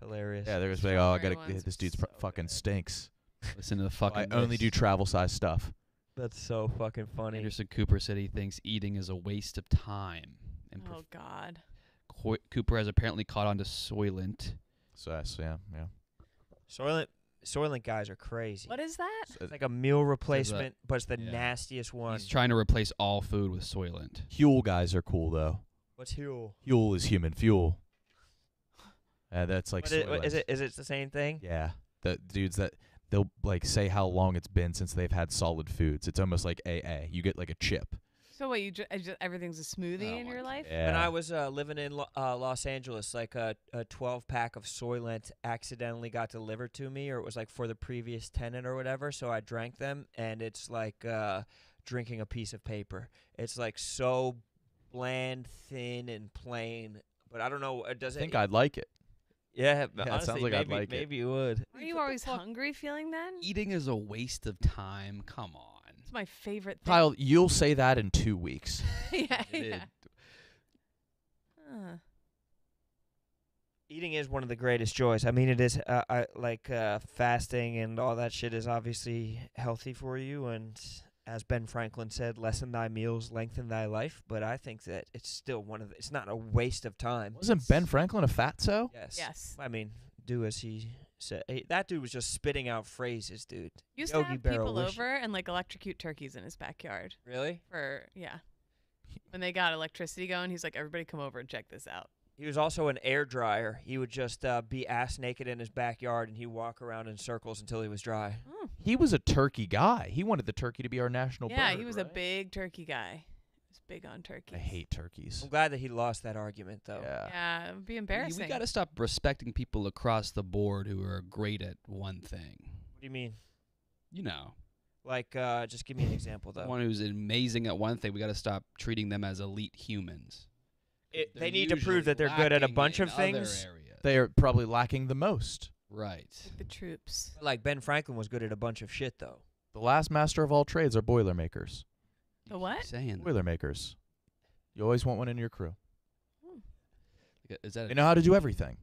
Hilarious. Yeah, they're just like, oh, I gotta. ones This are dude's so fucking good. stinks. Listen to the [laughs] So fucking. I only do list. travel size stuff. That's so fucking funny. Anderson Cooper said he thinks eating is a waste of time. And Oh God. Qu- Cooper has apparently caught on to Soylent. So that's yeah, yeah. Soylent Soylent guys are crazy. What is that? It's like a meal replacement, but it's the yeah. nastiest one. He's trying to replace all food with Soylent. Huel guys are cool though. What's Huel? Huel is human fuel. Uh, that's like What is, what- is Soylent. it? Is it the same thing? Yeah, the dudes that they'll like say how long it's been since they've had solid foods. It's almost like AA. You get like a chip. So what? You ju- uh, ju- everything's a smoothie Oh in my your life? Yeah. When I was uh, living in Lo- uh, Los Angeles, like a, a 12 pack of Soylent accidentally got delivered to me, or it was like for the previous tenant or whatever. So I drank them, and it's like uh, drinking a piece of paper. It's like so bland, thin, and plain. But I don't know. uh, Does I it? think I'd like it. Yeah, but Yeah, it sounds honestly, like I'd maybe, like it. maybe you would. Are you always hungry feeling then? Eating is a waste of time. Come on. It's my favorite thing. Kyle, you'll say that in two weeks. [laughs] yeah, [laughs] yeah. is. Uh, Eating is one of the greatest joys. I mean, it is uh, I, like uh, fasting and all that shit is obviously healthy for you. And as Ben Franklin said, "Lessen thy meals, lengthen thy life." But I think that it's still one of the, it's not a waste of time. Wasn't Ben Franklin a fatso? Yes. yes. I mean, do as he said. Hey, that dude was just spitting out phrases, dude. Used Yogi to have Berra people wish- over and like electrocute turkeys in his backyard Really? for yeah. When they got electricity going, he's like, "Everybody, come over and check this out." He was also an air dryer. He would just uh, be ass naked in his backyard, and he'd walk around in circles until he was dry. Oh. He was a turkey guy. He wanted the turkey to be our national yeah, bird. he was a big turkey guy. He was big on turkeys. I hate turkeys. I'm glad that he lost that argument, though. Yeah. Yeah, it would be We- embarrassing. We got to stop respecting people across the board who are great at one thing. What do you mean? You know, Like, uh, just give me an example, though. one who's amazing at one thing. We got to stop treating them as elite humans. It, They're need to prove that they're good at a bunch of things. They are probably lacking the most. right. the troops. Like Ben Franklin was good at a bunch of shit, though. The last master of all trades are Boilermakers. The what? Saying Boilermakers. You always want one in your crew. is that They know how to do everything.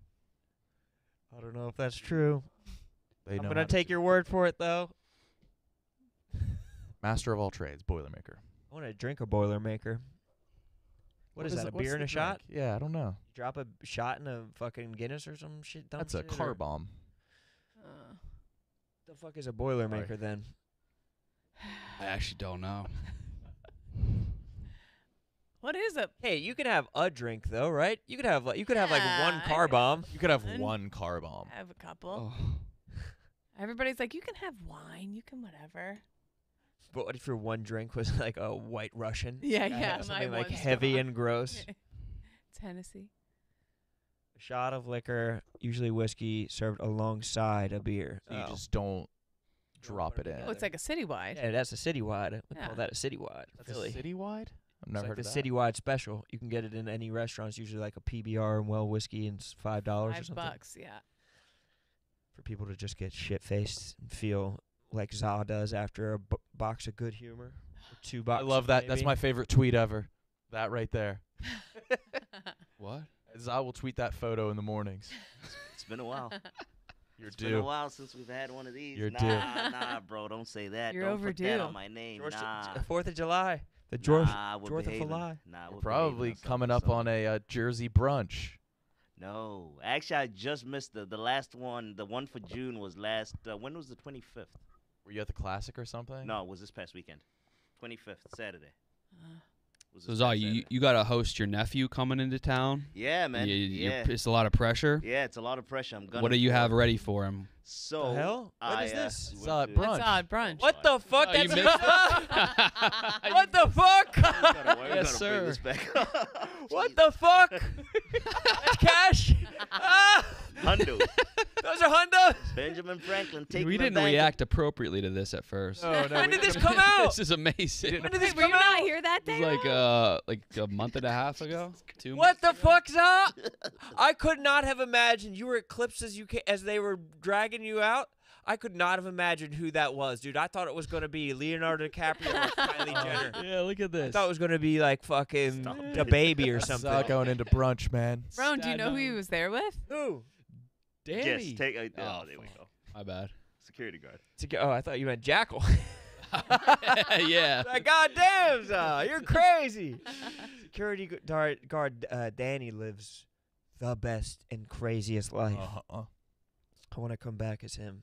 I don't know if that's true. They I'm gonna how to take your word for it, though. master of all trades, Boilermaker. I want to drink a Boilermaker. What is, that? A beer and the a shot? Yeah, I don't know. You drop a shot in a fucking Guinness or some shit. Dumb That's a shit, car or- bomb. Uh, The fuck is a Boilermaker then? [sighs] I actually don't know. [laughs] what is it? Hey, you can have a drink though, right? You could have like you could have like one Yeah, I car could- bomb. You could have One. one car bomb. I have a couple. Oh. Everybody's like, you can have wine, you can whatever. But what if your one drink was [laughs] like a White Russian? [laughs] Yeah, yeah, [laughs] my something like one heavy straw. and gross. it's Hennessy. A shot of liquor, usually whiskey, served alongside a beer. So you Oh. just don't Don't drop it it in. Oh, it's like a citywide. yeah, that's a citywide. We Yeah. call that a citywide. That's a citywide? I've It's never like heard the of that. citywide special. You can get it in any restaurant. It's usually like a PBR and well whiskey and it's five dollars or Five something bucks, yeah. for people to just get shit faced and feel like Za does after a b- box of good humor. Or two I love that. That's my favorite tweet ever. That right there. [laughs] What? I will tweet that photo in the mornings. [laughs] It's been a while. You're It's been a while since we've had one of these. You're nah, due. nah, bro, don't say that. You're don't put that overdue. on my name. George, nah. Fourth of July. The George. nah, we're Fourth of. July. Nah, we're Probably coming ourselves, up on a uh, Jersey brunch. No, actually, I just missed the the last one. The one for June was last. Uh, when was the 25th? Were you at the classic or something? No, it was this past weekend. 25th, Saturday. Uh, Was So this Zah, past you Saturday. you got to host your nephew coming into town. Yeah, man. You, yeah. you're, it's a lot of pressure. yeah, it's a lot of pressure. I'm gonna. What do you have ready for him? So The hell? What I, is uh, this? went It's, uh, brunch. That's odd brunch. What the fuck? Oh, you That's missed [laughs] what the fuck? [laughs] Gotta- Yes, gotta this sir. back. [laughs] what the fuck? That's cash. Ah, Hundo. those are hundos. Benjamin Franklin. Take we didn't react appropriately to this at first. No, no. When did this come out? this is amazing. When did this Wait, were you come not out? here that It day? like uh like a month and a half ago. Two. What the fuck's up? I could not have imagined you were eclipsed as you ca- as they were dragging you out. I could not have imagined who that was, dude. I thought it was gonna be Leonardo DiCaprio or [laughs] Kylie Jenner. Yeah, look at this. I thought it was gonna be like fucking Stop a baby or [laughs] That's something. Zah going into brunch, man. Ron, do you know who he was there with? Who? Danny. Yes, take. Uh, oh, Oh, there we go. My bad. Security guard. To go- Oh, I thought you meant Jackal. [laughs] yeah. like, God damn, Zah, you're crazy. Security gu- guard, guard uh, Danny lives the best and craziest life. Uh-huh. I want to come back as him.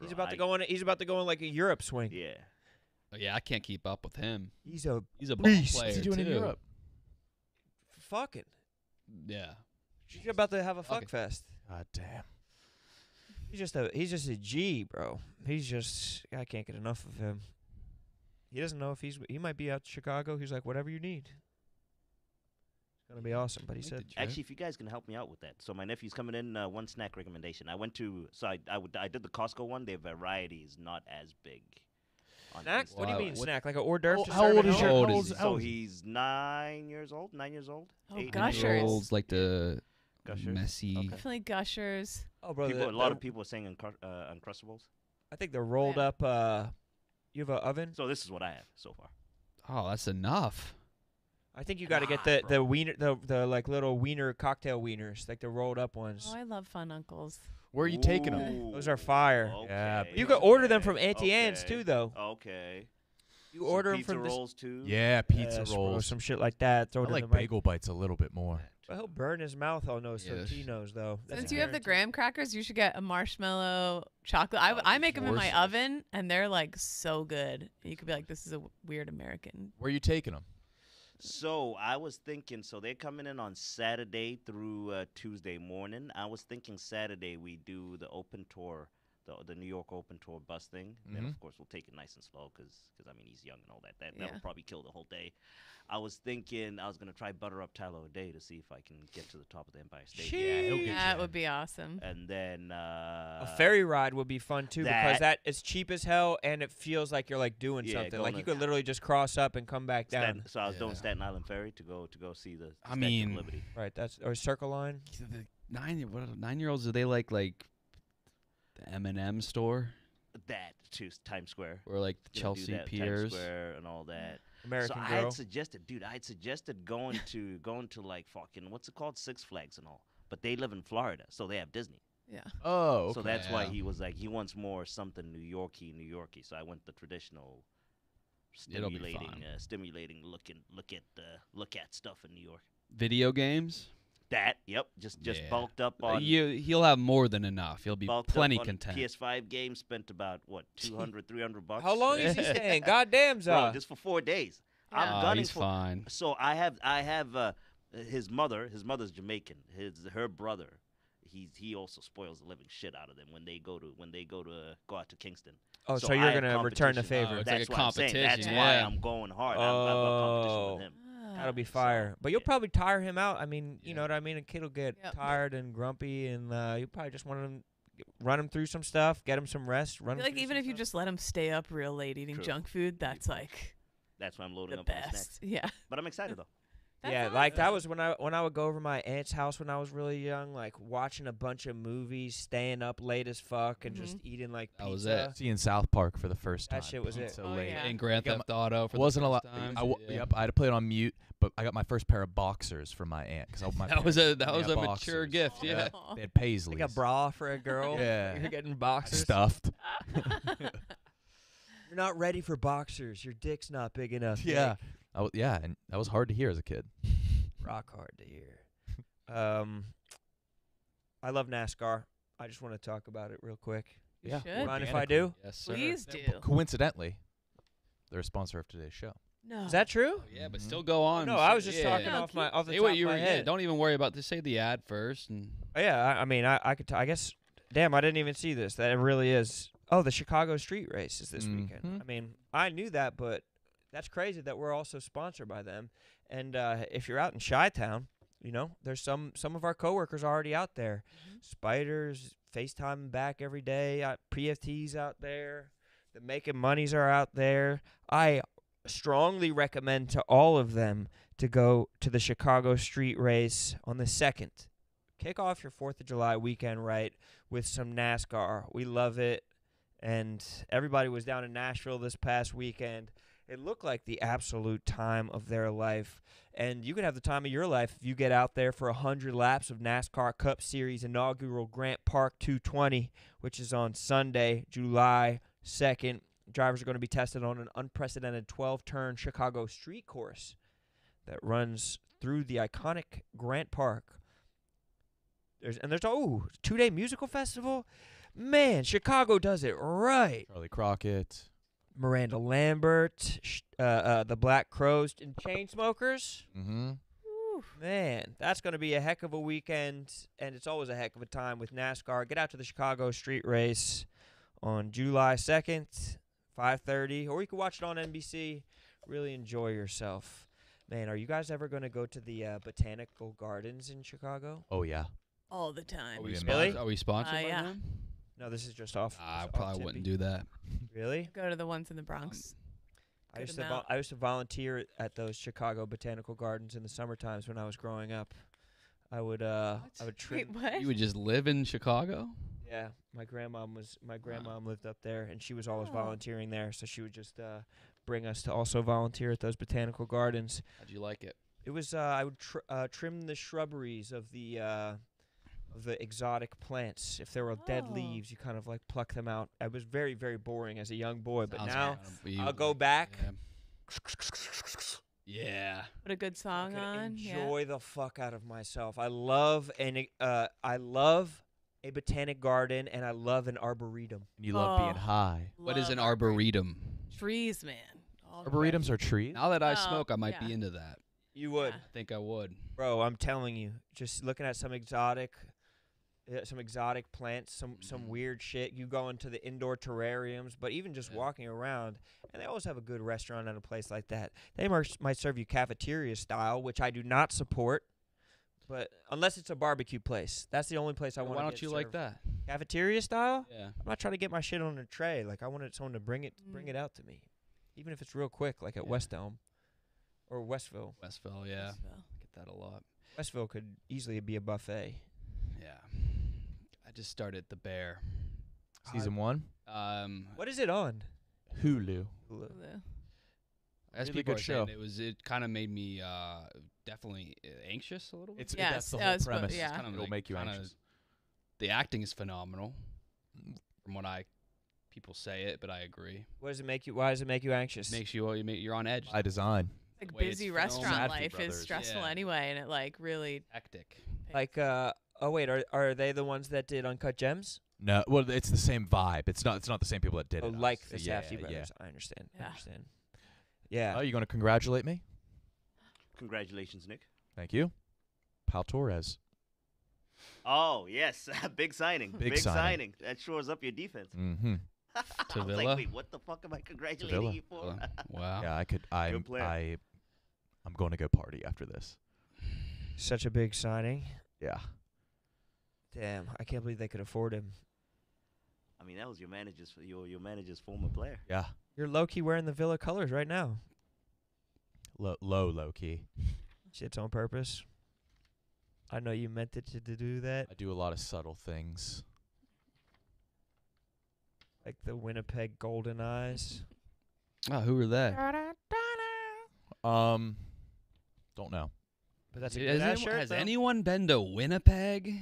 He's Bro, about to go on. He's about to go on like a Europe swing. Yeah. Oh, yeah, I can't keep up with him. He's a He's a ball beast. player What's he doing in too. Europe? fucking. Yeah. He's about to have a Fuck fuck it. fest. God damn. He's just a he's just a G, bro. He's just I can't get enough of him. He doesn't know if he's he might be out to Chicago. He's like whatever you need. It's gonna be awesome. But he said. Actually, if you guys can help me out with that. So my nephew's coming in. Uh, one snack recommendation. I went to. So I I, would, I did the Costco one. Their variety is not as big. on snack. What do you Wow, mean what- snack? Like a hors d'oeuvre? Oh, to how serve old at is home? your- How old how is old he? So how is he? he's nine years old. Nine years old. Oh, eight, nine Gushers. years old. Rolls like the Gushers. messy. Okay. Definitely gushers. Oh, bro. People, the- a lot the- of people are saying uncru- uh, uncrustables. I think they're rolled Yeah. up. uh You have an oven. So this is what I have so far. Oh, that's enough. I think you got to get the bro. the wiener the the like little wiener cocktail wieners, like the rolled up ones. Oh, I love fun uncles. Where are you taking them? Those are fire. Yeah, Okay, you can order them from Auntie Anne's too, though. Okay. You Some order them pizza from this- rolls too. Yeah, pizza Yes, bro, rolls. some shit like that. Throw I in like the mic. bagel bites a little bit more. Well, he'll burn his mouth on those Yes. Totino's, though. That's Since you have the graham crackers, you should get a marshmallow chocolate. I, Oh, I make them in my oven, and they're like so good. You could be like, "This is a w- weird American." Where are you taking them? So I was thinking, so they're coming in on Saturday through uh, Tuesday morning. I was thinking Saturday we do the open tour, the the New York open tour bus thing. Then Mhm. of course we'll take it nice and slow, because because I mean he's young and all that. That Yeah. that'll probably kill the whole day. I was thinking I was gonna try butter up Tyler O'Day to see if I can get to the top of the Empire State. Yeah, he'll get That you. would be awesome. And then uh, A ferry ride would be fun too because that- that is cheap as hell and it feels like you're like doing Yeah, something. Like you could literally just cross up and come back down. Staten, so I was doing Staten Island Ferry to go to go see the. the I Statue of mean- Liberty. Right. That's or Circle Line. The nine what are nine year olds? are they like like the M and M store that to Times Square. or like the Chelsea Piers? Square and all that. American so I had suggested, dude, I had suggested going to [laughs] going to like fucking what's it called, Six Flags and all. But they live in Florida, so they have Disney. Yeah. Oh, So okay. that's why he was like he wants more something New Yorky, New Yorky. So I went the traditional stimulating uh, stimulating looking look at uh, look at stuff in New York. Video games. That, yep, just just Yeah. bulked up Uh, on you he'll have more than enough. He'll be bulked up plenty on content. PS5 games spent about what [laughs] 200 300 bucks. How long is he staying? Goddamn, Bro, Zah. just for 4 days. I'm Ah, gunning he's for fine. So I have I have uh, his mother. His mother's Jamaican. His her brother. He's, he also spoils the living shit out of them when they go to when they go to uh, go out to Kingston. Oh, so so, you're have gonna return the favor. Oh, it's like That's a what I'm saying. That's competition, why. I'm going hard. I'm, I've got competition Oh. with him. That'll be So, fire. But you'll yeah. probably tire him out. I mean, you Yeah. know what I mean. A kid will get Yep. tired and grumpy, and uh, you probably just want him run him through some stuff, get him some rest, I run. feel him like even some if you just let him stay up real late eating True. junk food, that's like That's why I'm loading the up on snacks. best. [laughs] Yeah. But I'm excited though. That's yeah, like that was when I when I would go over my aunt's house when I was really young, like watching a bunch of movies, staying up late as fuck, and just mm-hmm. eating like pizza. That was it. Seeing South Park for the first time. That shit was it. Pizza Oh, late. yeah. In Grand got Theft Auto for wasn't the a lot. time. I w- Yeah. Yep, I had to play it on mute, but I got my first pair of boxers from my aunt because [laughs] That was a that was a me mature boxers. gift. Yeah. Aw. They had paisleys. like a bra for a girl. [laughs] Yeah. you're getting boxers. stuffed. [laughs] You're not ready for boxers. Your dick's not big enough. yeah. Nick. I w- yeah, and that was hard to hear as a kid. [laughs] rock hard to hear. Um, I love NASCAR. I just want to talk about it real quick. You Yeah. should. Mind if I do? Yes, sir. Please do. Coincidentally, they're a sponsor of today's show. No. Is that true? Oh, yeah, but Mhm. still go on. no, I was just yeah. talking No, off my keep- off the Say top what of you my were. Yeah, head. don't even worry about. this. say the ad first, and Oh, yeah, I, I mean, I, I could. T- I guess. Damn, I didn't even see this. That it really is. Oh, the Chicago Street Race is this weekend. Mhm. I mean, I knew that, but that's crazy that we're also sponsored by them. And uh, if you're out in Chi Town, you know, there's some some of our coworkers already out there. Spiders, FaceTime back every day. Uh, PFTs out there. The making monies are out there. I strongly recommend to all of them to go to the Chicago Street Race on the second. Kick off your Fourth of July weekend right with some NASCAR. We love it, and everybody was down in Nashville this past weekend. It looked like the absolute time of their life, and you could have the time of your life if you get out there for hundred laps of NASCAR Cup Series inaugural Grant Park 220, which is on Sunday, July 2nd. Drivers are going to be tested on an unprecedented 12-turn Chicago street course that runs through the iconic Grant Park. There's and there's oh two day musical festival. Man, Chicago does it right. Charley Crockett. Miranda Lambert, uh, uh, the Black Crowes, and Chainsmokers. Mm-hmm. Man, that's going to be a heck of a weekend, and it's always a heck of a time with NASCAR. Get out to the Chicago Street Race on July 2nd, 5:30, or you can watch it on NBC. Really enjoy yourself. Man, are you guys ever going to go to the uh, Botanical Gardens in Chicago? Oh yeah. All the time. Are we, Yeah, Really? are we sponsored Uh, by yeah. them? No, this is just off. I just off probably wouldn't do that. Really? Go to the ones in the Bronx. I used to vol- I used to volunteer at those Chicago Botanical Gardens in the summer times when I was growing up. I would uh I would trim Wait, what? You would just live in Chicago? Yeah, my grandmom was my grandmom lived up there, and she was always Oh. volunteering there. So she would just uh, bring us to also volunteer at those botanical gardens. How'd you like it? It was uh, I would tr- uh, trim the shrubberies of the uh, of the exotic plants. If there were dead Oh. leaves, you kind of like pluck them out. I was very very boring as a young boy, but Sounds now kind I'll go back. Yeah. [laughs] Yeah. Put a good song could on. yeah. enjoy the fuck out of myself. I love an uh, I love a botanic garden, and I love an arboretum. And you love being Oh. high. What is an arboretum? Trees, man. All Arboretums are trees. Now that I Oh, smoke, I might yeah. be into that. You would. Yeah. I think I would. Bro, I'm telling you, just looking at some exotic, uh, some exotic plants, some some Mhm. weird shit. You go into the indoor terrariums, but even just Yeah. walking around, and they always have a good restaurant at a place like that. They mer- might serve you cafeteria style, which I do not support. But unless it's a barbecue place, that's the only place I want. Why don't you like that? Cafeteria style? Yeah. I'm not trying to get my shit on a tray. Like I wanted someone to bring it, bring Mm. it out to me, even if it's real quick, like at Yeah. West Elm or Westville. Westville, yeah. Westville. Get that a lot. Westville could easily be a buffet. Yeah. I just started The Bear. Season one. Um, What is it on? Hulu. Hulu. Hulu. as really people good are saying, show. it was. It kind of made me uh, definitely uh, anxious a little bit. It's Yes, that's the uh, whole it's bo- premise. yeah. Kind It'll like make you kinda- anxious. The acting is phenomenal, from what I people say it, but I agree. What does it make you? Why does it make you anxious? Makes you you make you're on edge. By design. Like way it's busy filmed. restaurant Safdie life Brothers. is stressful Yeah. anyway, and it like really hectic. like, uh, oh wait, are are they the ones that did Uncut Gems? No, well, it's the same vibe. It's not. It's not the same people that did Oh, it. like the obviously. yeah, Safdie yeah. brothers. I understand. I understand. Yeah. Oh, you going to congratulate me? Congratulations, Nick. Thank you, Pau Torres. Oh yes, [laughs] big signing. Big signing. signing. That shores up your defense. Mm-hmm. [laughs] I was like, wait, what the fuck am I congratulating Villa. you for? Uh, [laughs] wow. Yeah, I could. I. Good. I. I'm going to go party after this. Such a big signing. Yeah. Damn, I can't believe they could afford him. I mean, that was your manager's your your manager's former player. Yeah. You're low key wearing the Villa colors right now. Low, low, low key. [laughs] Shit's on purpose. I know you meant it to, to do that, I do a lot of subtle things. like the Winnipeg Golden Eyes. Oh, who are they? [laughs] Um, don't know. But that's a has good ass anyone, shirt. has though. anyone been to Winnipeg?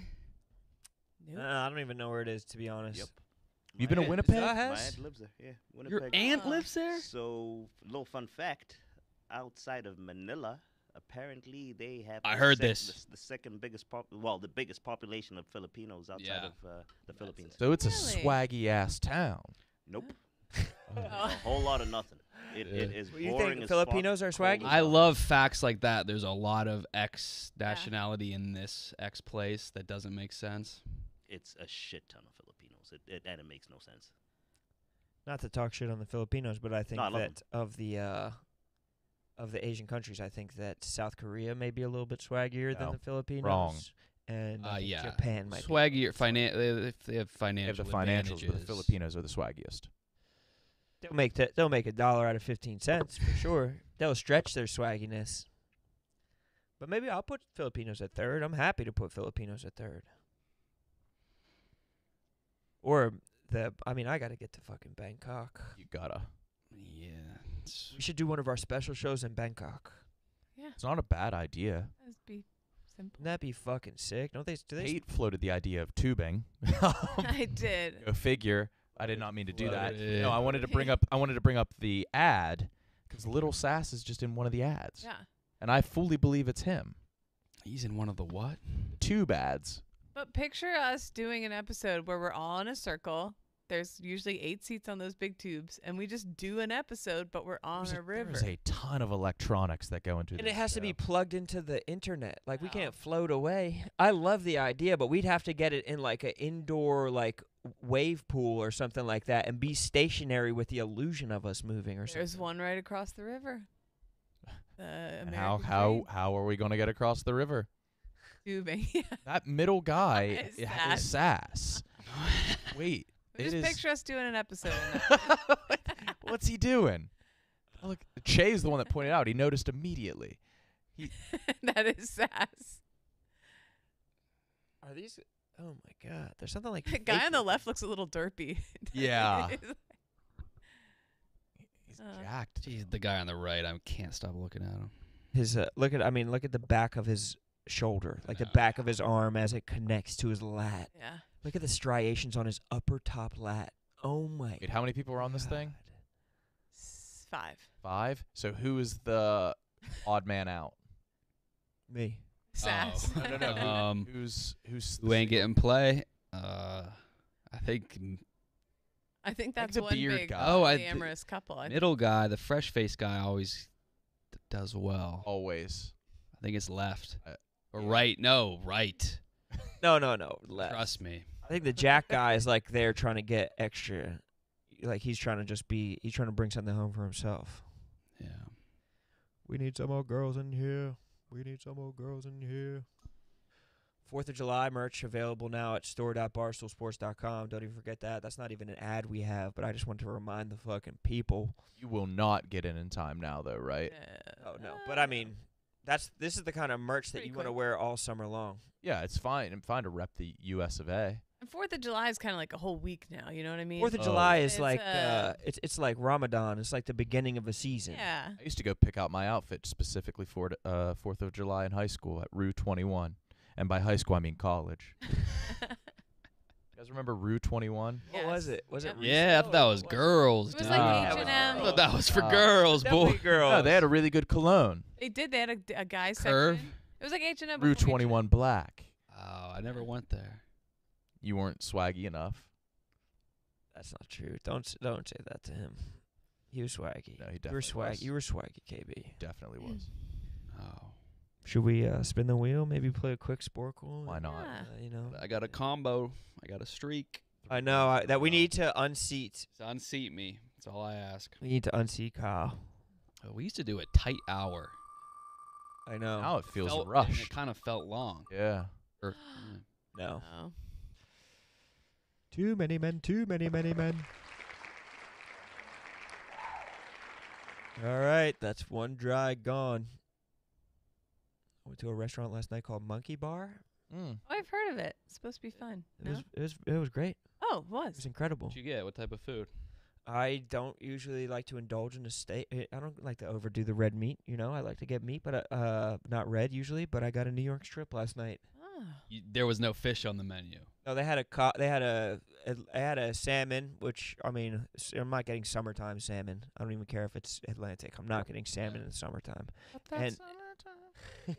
Nope. Uh, I don't even know where it is to be honest. Yep. You've been to Winnipeg? That My aunt lives there. Yeah, Winnipeg. Your aunt lives there? So, little fun fact: outside of Manila, apparently they have. I the heard sec- this. The, s- the second biggest pop, well, the biggest population of Filipinos outside Yeah. of uh, the Philippines. So it's a Really? swaggy ass town. Nope, [laughs] Oh. a whole lot of nothing. It, it Yeah. is Well, you boring think as Filipinos fuck, are cold swaggy? as I hell. love facts like that. There's a lot of X nationality in this X place that doesn't make sense. It's a shit ton of Filipinos, it, it, and it makes no sense. Not to talk shit on the Filipinos, but I think I love 'em. that of the uh, of the Asian countries, I think that South Korea may be a little bit swaggier than the Filipinos. wrong. And Uh, yeah. Japan might. be Swaggier, finan- if they have They financial have the financials, but the. Filipinos are the swaggiest. They'll make th- they'll make a dollar out of fifteen cents for sure. They'll stretch their swagginess. But maybe I'll put Filipinos at third. I'm happy to put Filipinos at third. Or the I mean I got to get to fucking Bangkok. You gotta. Yeah. it's- We should do one of our special shows in Bangkok. Yeah, It's not a bad idea. that'd be simple. Wouldn't that be fucking sick? Don't they? Do they? Kate floated the idea of tubing. [laughs] [laughs] I did. Go figure. I did not mean to do that. No, I wanted to bring up. I wanted to bring up the ad because Little Sass is just in one of the ads, Yeah. and I fully believe it's him. He's in one of the what? Tube ads. But picture us doing an episode where we're all in a circle. There's usually eight seats on those big tubes, and we just do an episode, but we're on There's a, river. There's a ton of electronics that go into And this it has to be plugged into the internet. Like we can't float away. I love the idea, but we'd have to get it in like an indoor like wave pool or something like that, and be stationary with the illusion of us moving or something. There's something. one right across the river. The And how how Dream. how are we going to get across the river? Tubing? [laughs] Yeah. That middle guy [laughs] Is i- is sass. [laughs] Wait, Just is. picture us doing an episode. What's he doing? Oh, look, Cheah's the one that pointed out. He noticed immediately. He... that is sass. Are these? Oh my god! There's something like The guy fake- on the left looks a little derpy. Yeah. He's He's Uh, jacked. Jeez, the guy on the right, I can't stop looking at him. his. Uh, look at. I mean, look at the back of his shoulder, like the back of his arm as it connects to his lat. yeah. Look at the striations on his upper top lat. Oh my. Wait, how many people are on this thing? God. S- Five. Five. So who is the odd man out? Me. Sass. Oh. No, no, no. Um, who's who's Who ain't getting play? Uh, I think m- I think that's the one beard big guy. Oh, I th- amorous couple. I think. middle guy, the fresh face guy, always d- does well. always? I think it's left Uh, or yeah. Right. No, right. No, no, no. Left. Trust me. I think the Jack guy is like there trying to get extra. Like he's trying to just be. He's trying to bring something home for himself. Yeah. We need some more girls in here. We need some more girls in here. Fourth of July merch available now at store.barstoolsports.com. Don't even forget that. That's not even an ad we have, but I just want to remind the fucking people. You will not get in in time now, though, right? Uh, Oh no, but I mean, that's this is the kind of merch that Pretty you want to quick. wear all summer long. Yeah, it's fine. I'm fine to rep the U.S. of A. And Fourth of July is kind of like a whole week now. You know what I mean? Fourth of Oh. July is It's, like uh, uh, it's it's like Ramadan. It's like the beginning of a season. Yeah. I used to go pick out my outfit specifically for it, uh, Fourth of July in high school at Rue 21, and by high school I mean college. [laughs] [laughs] You guys remember Rue 21? What was it? Was Yep. it? Yeah, I thought that was Reese? girls, It was dude. like Ah. H&M. I thought that was for Ah. girls, boy. Definitely girls. No, they had a really good cologne. They did. They had a, d- a guy Curve. section. It was like H and M. Rue 21 Black. Oh, I never went there. You weren't swaggy enough. That's not true. Don't s- don't say that to him. He was swaggy. No, he you were definitely swag. was. You were swaggy, KB. Definitely was. Oh, Should we uh, spin the wheel? Maybe play a quick Sporcle. Why not? Yeah. Uh, you know. I got a combo. I got a streak. I know I, that we need to unseat. So unseat me. That's all I ask. We need to unseat Kyle. Oh, we used to do a tight hour. I know. Now it feels Felt- and rushed. It kind of felt long. Yeah. Or, [sighs] mm. No. Oh. Too many men. Too many many men. All right, that's one dry gone. I went to a restaurant last night called Monkey Bar. Mm. Oh, I've heard of it. It's supposed to be fun. It No? was it was it was great. Oh, it It was. was incredible. What'd you get? What type of food? I don't usually like to indulge in a steak. I don't like to overdo the red meat. You know, I like to get meat, but uh, uh, not red usually. But I got a New York strip last night. Oh. You, there was no fish on the menu. No, they had a co- they had a, a they had a salmon, which I mean, I'm not getting summertime salmon. I don't even care if it's Atlantic. I'm not getting salmon in the summertime. But And- that's and [laughs]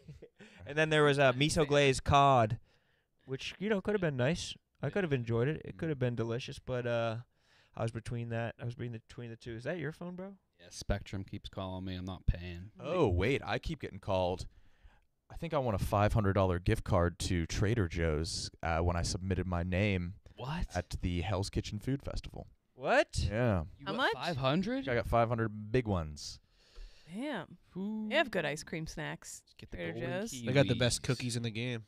then there was a miso glazed cod, which you know could have been nice. I could have enjoyed it. It could have been delicious, but uh, I was between that. I was between the between the two. Is that your phone, bro? Yeah, Spectrum keeps calling me. I'm not paying. Oh, wait. I keep getting called. I think I won a $500 gift card to Trader Joe's uh, when I submitted my name What? at the Hell's Kitchen Food Festival. What? Yeah. You How got much? 500? I got 500 big ones. Damn. Ooh. They have good ice cream snacks. Get the Trader golden Joe's. They got the best kiwis. cookies in the game.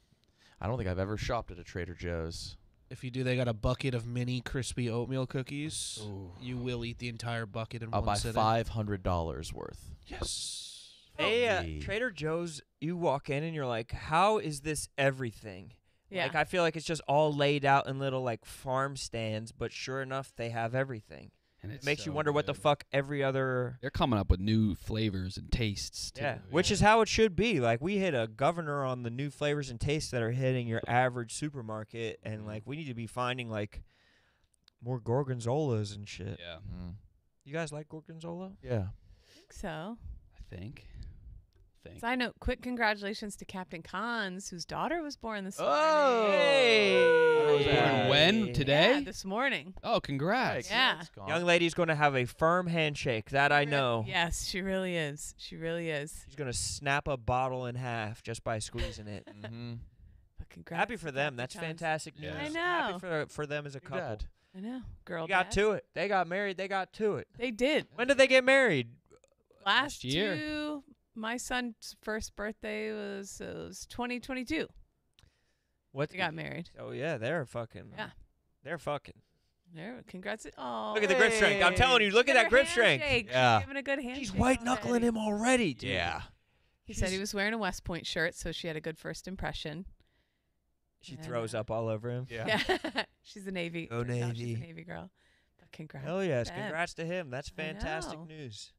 I don't think I've ever shopped at a Trader Joe's. If you do, they got a bucket of mini crispy oatmeal cookies. Ooh. You will eat the entire bucket in I'll one buy sitting. $500 worth. Yes. They uh, Hey. Trader Joe's. You walk in and you're like, how is this everything? Yeah. Like I feel like it's just all laid out in little like farm stands, but sure enough, they have everything. And It it's makes you so wonder what the fuck every other. They're coming up with new flavors and tastes too. Yeah, which is how it should be. Like we hit a governor on the new flavors and tastes that are hitting your average supermarket, and like we need to be finding like more gorgonzolas and shit. Yeah, Mm. You guys like gorgonzola? Yeah. I think so. I think. Think. Side note: Quick congratulations to Captain Cons, whose daughter was born this Oh. morning. Hey. When? Yeah, Today? this morning. Oh, congrats. Yeah. Young lady's going to have a firm handshake. That I know. Yes, she really is. She really is. She's going to snap a bottle in half just by squeezing it. [laughs] mm-hmm. But congrats Happy for them. That's Cons. fantastic news. Yeah. I Happy know. for for them as a Your couple. dad. I know. Girl They got dads. to it. They got married. They got to it. They did. When did they get married? Last year. two, my son's first birthday was, uh, was 2022. What? They got married. Oh yeah, they're fucking. Yeah. They're fucking. There, congrats. Oh, Look at the grip strength. I'm telling you, look at that grip strength. Yeah. Giving a good handshake. She's white knuckling him already, dude. Yeah. He said he was wearing a West Point shirt, so she had a good first impression. She Yeah. throws up all over him. Yeah. [laughs] she's a Navy. Oh, turns She's Navy. a Navy girl. But congrats. Hell yes! Congrats to him. That's fantastic news.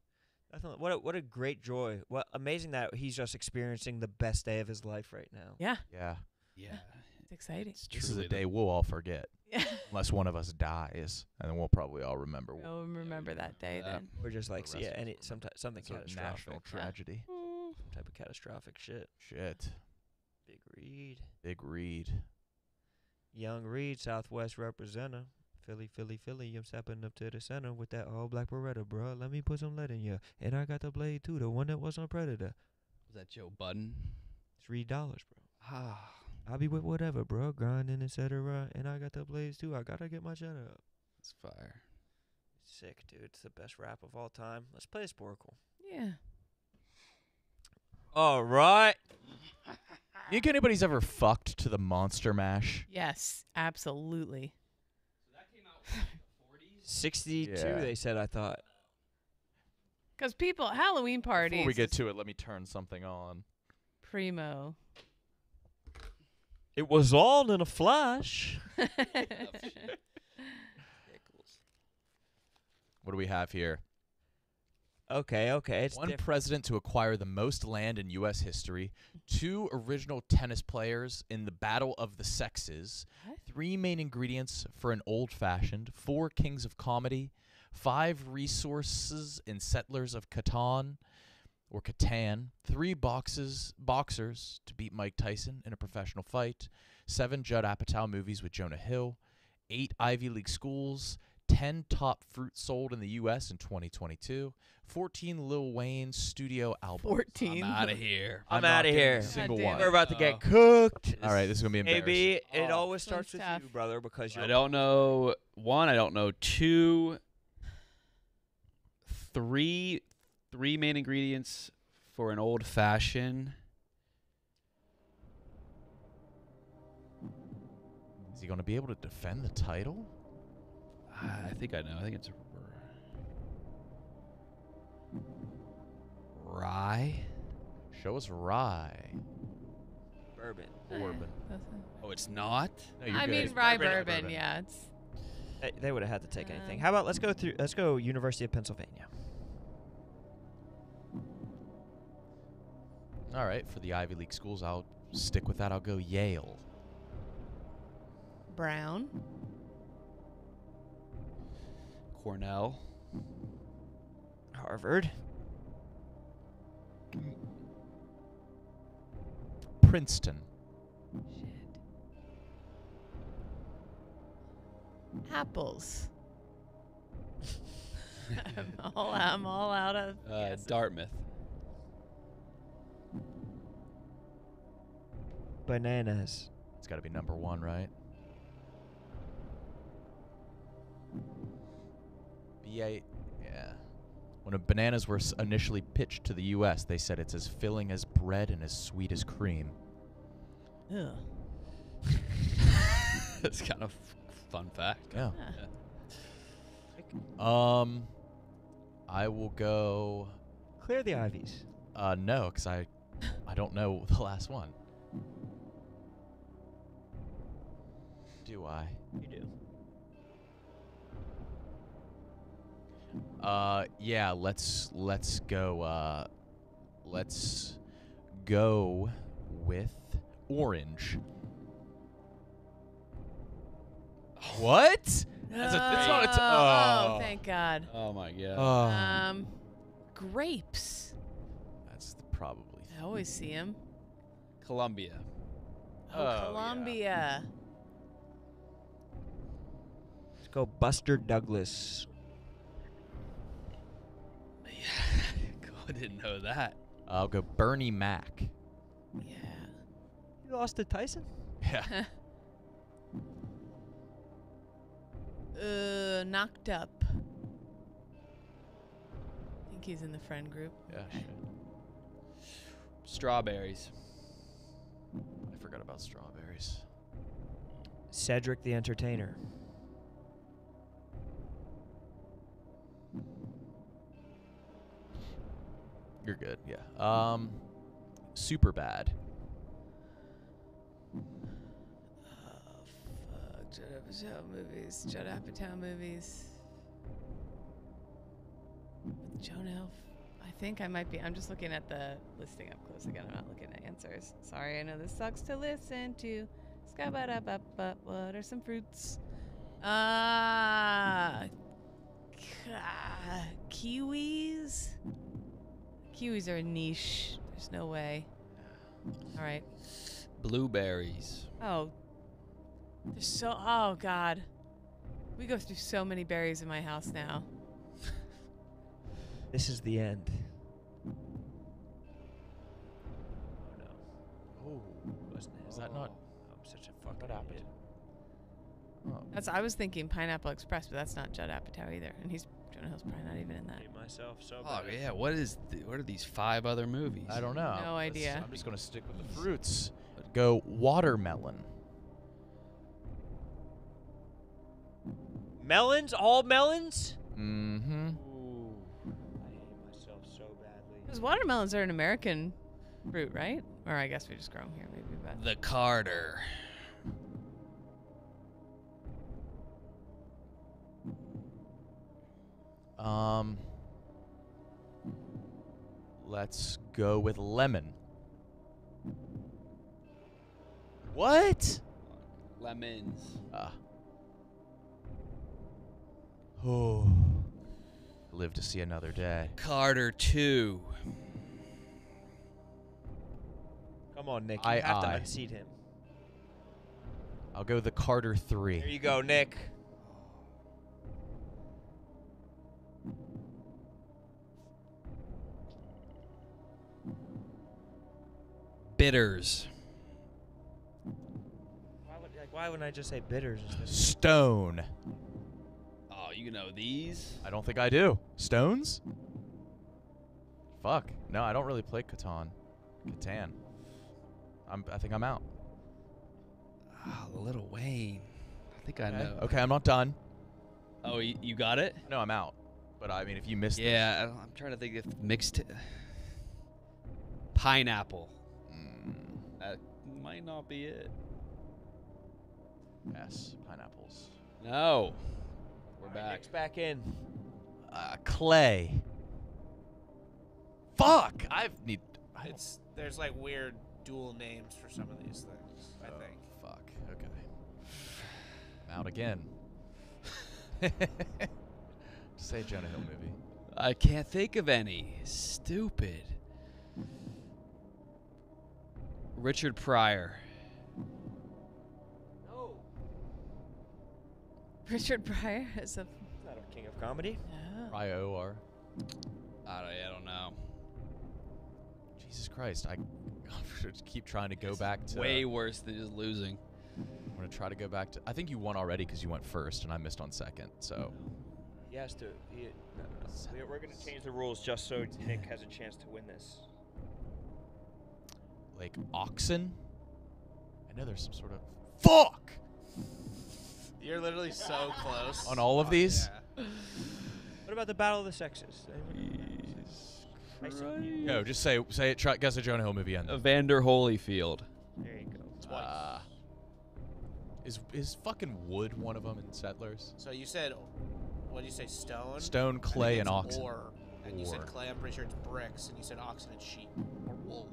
Nothing, what a, what a great joy. What amazing that he's just experiencing the best day of his life right now. Yeah, Yeah. Yeah. it's exciting. It's This is a day we'll all forget, [laughs] unless one of us dies, and then we'll probably all remember. what- Oh, remember that day Yeah. then. We're just like the yeah, rest of any remember. some something It's a catastrophic. national tragedy. Mm. Some type of catastrophic shit. Shit. Big Reed, Big Reed. young Reed, Southwest representative. Philly, Philly, Philly. I'm stepping up to the center with that all black Beretta, bro. Let me put some lead in you. And I got the blade too, the one that was on Predator. Was that Joe Budden? Three dollars, bro. Ah. I'll be with whatever, bro. Grinding, etc. And I got the blades too. I gotta get my cheddar up. It's fire. Sick, dude. It's the best rap of all time. Let's play a Sporcle. Yeah. All right. You think anybody's ever fucked to the Monster Mash? Yes, absolutely. 62, Yeah. they said, I thought. Because people, Halloween parties. Before we get to it, let me turn something on. primo. It was all in a flash. [laughs] What do we have here? Okay, okay. It's One different. president to acquire the most land in U.S. history, two original tennis players in the Battle of the Sexes, What? three main ingredients for an old fashioned, four kings of comedy, five resources in Settlers of Catan or Catan, three boxes boxers to beat Mike Tyson in a professional fight, seven Judd Apatow movies with Jonah Hill, eight Ivy League schools, 10 top fruit sold in the U.S. in 2022, 14 Lil Wayne studio albums. 14. I'm out of here. I'm not outta getting here. Single one. We're about to Oh. get cooked. All right, this is gonna be embarrassing. Maybe it Oh, always starts with tough. you, brother, because you're. I don't know. One, I don't know. Two, three, three main ingredients for an old fashioned. Is he gonna be able to defend the title? I think I know. I think it's rye. Show us rye. Bourbon. Bourbon. Oh, it's not. No, you're I good. mean, rye bourbon. bourbon, Bourbon. yeah. It's They, they would have had to take anything. Um, How about let's go through? Let's go University of Pennsylvania. All right, for the Ivy League schools, I'll stick with that. I'll go Yale. brown. Cornell. Harvard. Princeton. Shit. Apples. [laughs] I'm all I'm all out of Uh. Dartmouth. Bananas. It's got to be number one, right? BA. Yeah. When bananas were initially pitched to the U.S., they said it's as filling as bread and as sweet as cream. Ugh. [laughs] That's kind of fun fact. Yeah. Ah. Um, I will go. Clear the ivies. Uh, no, because I, I don't know [laughs] the last one. Do I? You do. Uh, yeah. Let's let's go. Uh, let's go with orange. What? That's, a, that's not a t- oh, oh. thank God. Oh my god. Oh. Um, grapes. That's the- probably I always see him. Columbia. Oh, Oh, yeah. Columbia. Let's go Buster Douglas. [laughs] I didn't know that. I'll go Bernie Mac. Yeah. You lost to Tyson? Yeah. [laughs] Uh, knocked up. I think he's in the friend group. Yeah. Shit. Strawberries. I forgot about strawberries. Cedric the Entertainer. You're good. Yeah. Um, super bad. Judd Apatow movies. Judd Apatow movies. Jonah Hill. I think I might be. I'm just looking at the listing up close again. I'm not looking at answers. Sorry, I know this sucks to listen to. Skabadababa, What are some fruits? Ah. [laughs] ca- kiwis? Kiwis are a niche. There's no way. All right. Blueberries. Oh. There's so oh god. We go through so many berries in my house now. [laughs] This is the end. Oh Oh. Wasn't it? Is that not? I'm such a fucking What happened? idiot. Oh. That's I was thinking Pineapple Express, but that's not Judd Apatow either, and he's Jonah Hill's probably not even in that. Myself so Oh bad. yeah, what is th- what are these five other movies? I don't know. No Let's- idea. I'm just gonna stick with the fruits. Go watermelon. Melons? All melons? Mm-hmm. Ooh. I hate myself so badly. Because watermelons are an American fruit, right? Or I guess we just grow them here, maybe. But The Carter. Um. Let's go with lemon. What? Lemons. Ah. Oh. Live to see another day. Carter two. Come on, Nick. You I- have to I. unseat him. I'll go the Carter There three. you go, Nick. Bitters. Why, would, like, why wouldn't I just say bitters Stone. Oh, you know these? I don't think I do. Stones? Fuck. No, I don't really play Catan. Catan. I'm. I think I'm out. Ah, Little Wayne. I think I Okay. know. Okay, I'm not done. Oh, you, you got it? No, I'm out. But I mean, if you missed, Yeah, this. I'm trying to think if mixed pineapple. This, That might not be it. yes, pineapples. No. We're All right, back. Nick's back in. Uh, clay. Fuck! I need. I It's there's like weird dual names for some of these things. I Oh, think. Fuck. Okay. I'm out again. [laughs] Say Jonah Hill movie. I can't think of any. Stupid. Richard Pryor. No. Richard Pryor is a. He's not a king of comedy. No. I O R. I don't, I don't know. Jesus Christ! I [laughs] keep trying to go back to. Way worse than just losing. I'm gonna try to go back to. I think you won already because you went first and I missed on second. So He has to. He, no, no. We're, we're going to change the rules just so Nick has a chance to win this. Like oxen. I know there's some sort of fuck You're literally so close. on all of these. yeah. What about the Battle of the Sexes? Tyson, No, just say say it. Try guess a Jonah Hill movie end. Evander Holyfield. There you go. Twice. Uh, is is fucking wood one of them in Settlers? So you said, what did you say? Stone. Stone, I think clay, and it's oxen. Ore. And you said clay. I'm pretty sure it's bricks. And you said oxen and sheep or wool.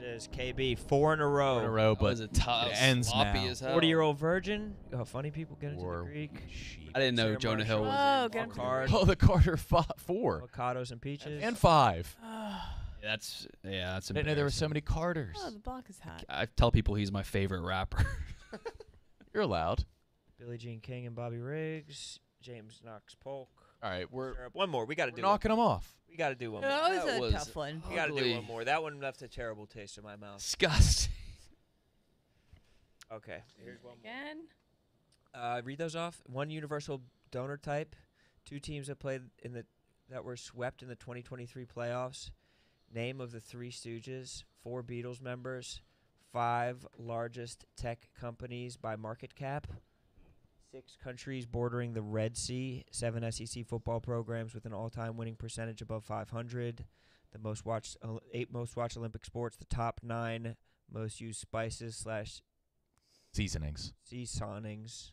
There it is. KB. Four in a row. in a row, That but was a tough, it ends sloppy now. as hell. 40 year old virgin. Oh, funny people get into Or the Greek. sheep. I didn't know Sarah Jonah Hill was Oh, in get the Card. Oh, the Carter fought four Avocados and peaches. and five. [sighs] Oh, That's yeah, that's. I didn't know there were so embarrassing. many Carters. Oh, the block is hot. I tell people he's my favorite rapper. [laughs] You're allowed. Billie Jean King and Bobby Riggs, James Knox Polk. All right, we're, Syrup. One more. We got to we're do. knocking them off. One. We got to do one more. That was That a was tough one. We got to do one more. That one left a terrible taste in my mouth. Disgusting. Okay. Here's one more. Again. Uh, read those off. One universal donor type. Two teams that played in the that were swept in the 2023 playoffs. Name of the Three Stooges. Four Beatles members. Five largest tech companies by market cap. Six countries bordering the Red Sea. Seven SEC football programs with an all-time winning percentage above 500. The most watched eight most watched Olympic sports. The top nine most used spices slash Seasonings. seasonings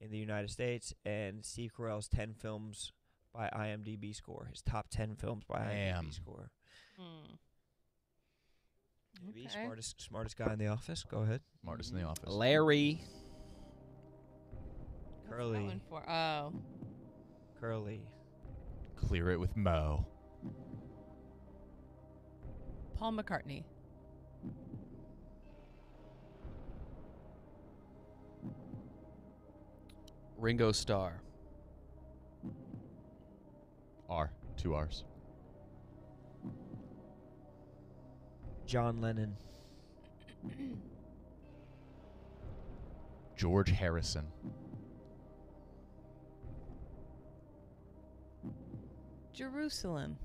in the United States, and Steve Carell's 10 films by IMDb score. His top 10 films by Damn. IMDb score. Hmm. Maybe Okay. smartest smartest guy in the office. Go ahead. Smartest in the office. Larry. What's that Curly. one for? Oh. Curly. Clear it with Moe. Paul McCartney. Ringo Starr. R. Two R's. John Lennon. George Harrison. Jerusalem.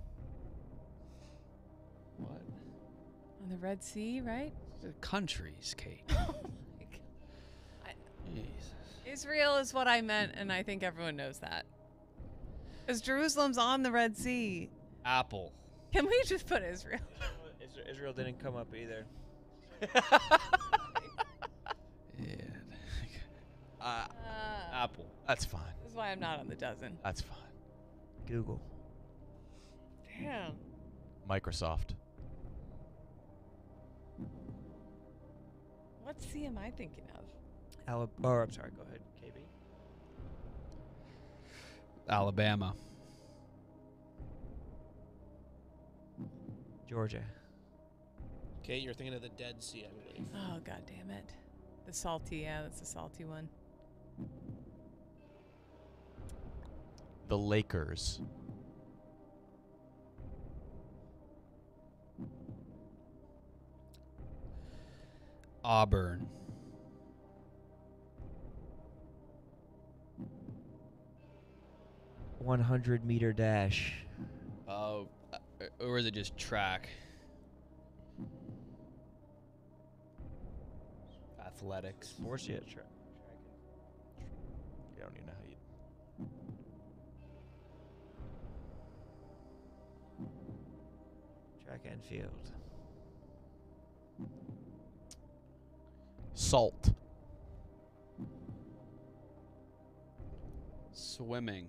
What? On the Red Sea, right? The countries, Kate. [laughs] Oh my God. Jesus. Israel is what I meant, and I think everyone knows that. Because Jerusalem's on the Red Sea. Apple. Can we just put Israel? Israel didn't come up either. [laughs] Yeah. Uh, Uh, Apple. that's fine. this is why I'm not on the dozen. That's fine. Google. Damn. Microsoft. What sea am I thinking of? Alabama. or oh, I'm sorry. Go ahead, KB. Alabama. Georgia. Okay, you're thinking of the Dead Sea, I believe. Oh god damn it. The salty, yeah, that's the salty one. The Lakers. Auburn. One hundred meter dash. Oh, uh, or is it just track? Athletics. Sports yet? Tra- You don't even know how you. track and field. Salt. Swimming.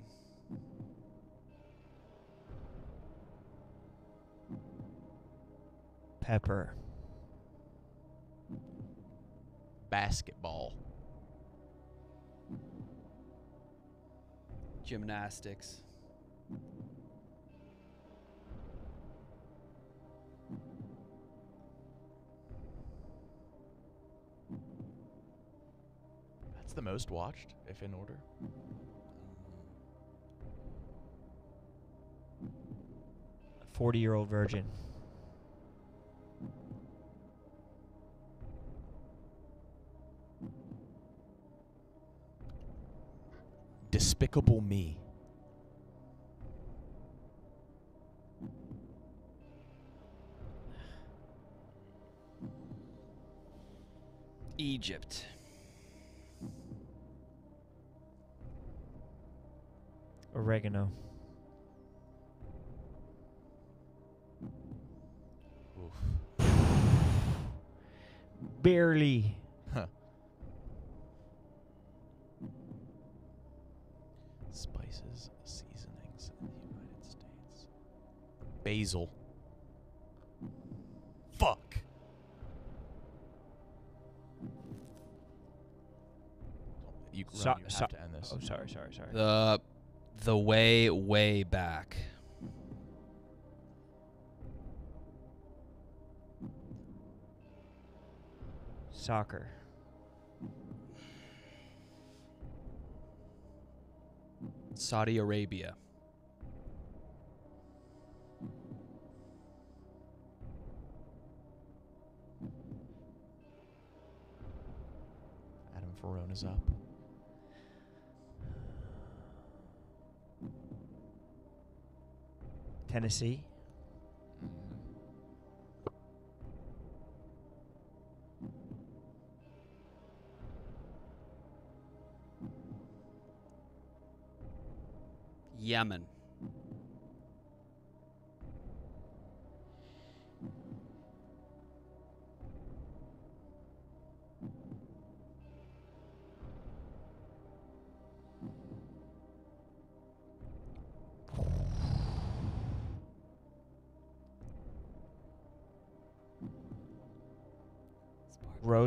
Pepper. Basketball. Gymnastics. Most watched, if in order. Um, Forty year old virgin. Despicable Me. Egypt. Oregano. Oof. Barely. Huh. Spices, seasonings in the United States. Basil. Fuck. You, Rone, So- you have so- to end this. Oh, sorry, sorry, sorry. The the way, way back. Soccer. Saudi Arabia. Adam Verona's up. Tennessee. Yemen.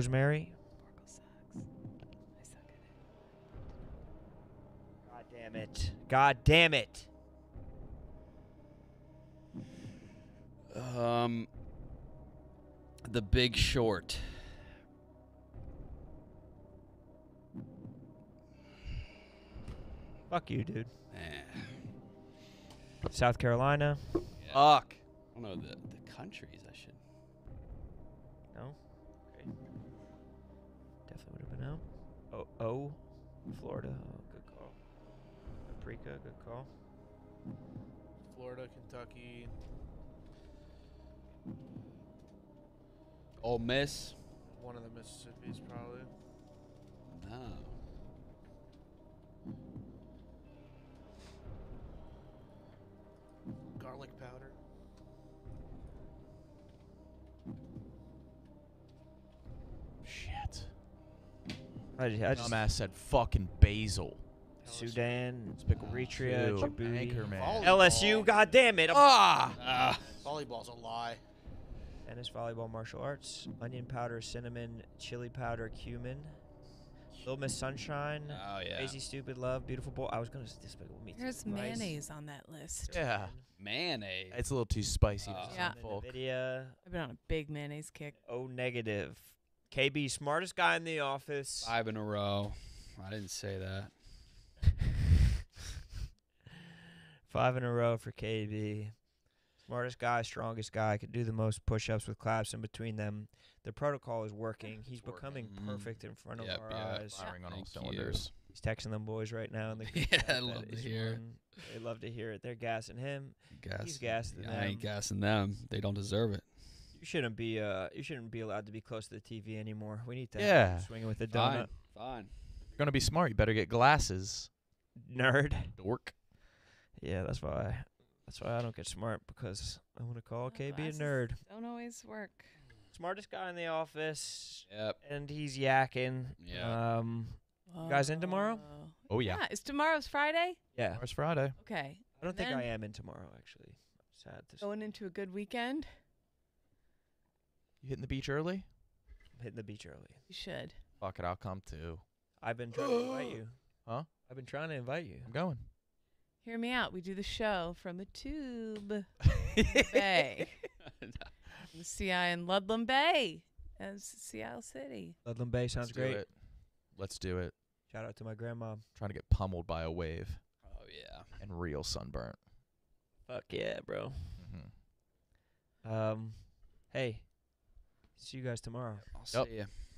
Rosemary. God damn it. God damn it. Um, The Big Short. Fuck you, dude. Eh. South Carolina. Fuck. I don't know the, the countries. I should. Oh, oh, Florida. Oh, good call. Paprika. Good call. Florida, Kentucky. Ole Miss. One of the Mississippi's probably. No. Garlic powder. I, ju- I just Dumbass said fucking basil. Sudan, Despicable Eritrea, Two. Djibouti, Anchorman. LSU. God damn it! Ah! Ah. Volleyball's a lie. Tennis, volleyball, martial arts, onion powder, cinnamon, chili powder, cumin. Little Miss Sunshine. Oh yeah. Crazy Stupid Love, Beautiful Boy. I was gonna s- Despicable Me. too. There's Rice, mayonnaise on that list. Yeah. Mayonnaise. It's a little too spicy Oh. for Yeah. some folk. I've been on a big mayonnaise kick. O negative. KB, smartest guy in the office. Five in a row. I didn't say that. [laughs] Five in a row for KB. Smartest guy, strongest guy, could do the most push ups with claps in between them. The protocol is working. He's working. becoming Mhm. perfect in front Yep, of our yeah. eyes. Firing on all cylinders. He's texting them boys right now. In the [laughs] Yeah. I love to is hear it. They love to hear it. They're gassing him. Gas. He's gassing I ain't them. gassing them. They don't deserve it. You shouldn't be. Uh, you shouldn't be allowed to be close to the TV anymore. We need to. Yeah. you swinging with the Fine. donut. Fine. You're gonna be smart. You better get glasses. Nerd. Dork. Yeah, that's why. That's why I don't get smart because I want to call Well, KB a nerd. Don't always work. Smartest guy in the office, Yep. and he's yakking. Yeah. Um, You guys in tomorrow? Oh yeah. Yeah, is tomorrow's Friday? yeah. Tomorrow's Friday. Okay. I don't think I am in tomorrow. Actually, sad to. say. Going into a good weekend? You hitting the beach early? I'm hitting the beach early. You should. Fuck it, I'll come too. I've been trying to invite [gasps] you. Huh? I've been trying to invite you. I'm going. Hear me out. We do the show from a tube [laughs] bay. [laughs] From the CI in Ludlam Bay. As Sea Isle City. Ludlam Bay sounds Let's do great. it. Let's do it. Shout out to my grandma. trying to get pummeled by a wave Oh yeah. and real sunburnt. Fuck yeah, bro. hmm Um, hey, see you guys tomorrow. I'll see ya. Bye.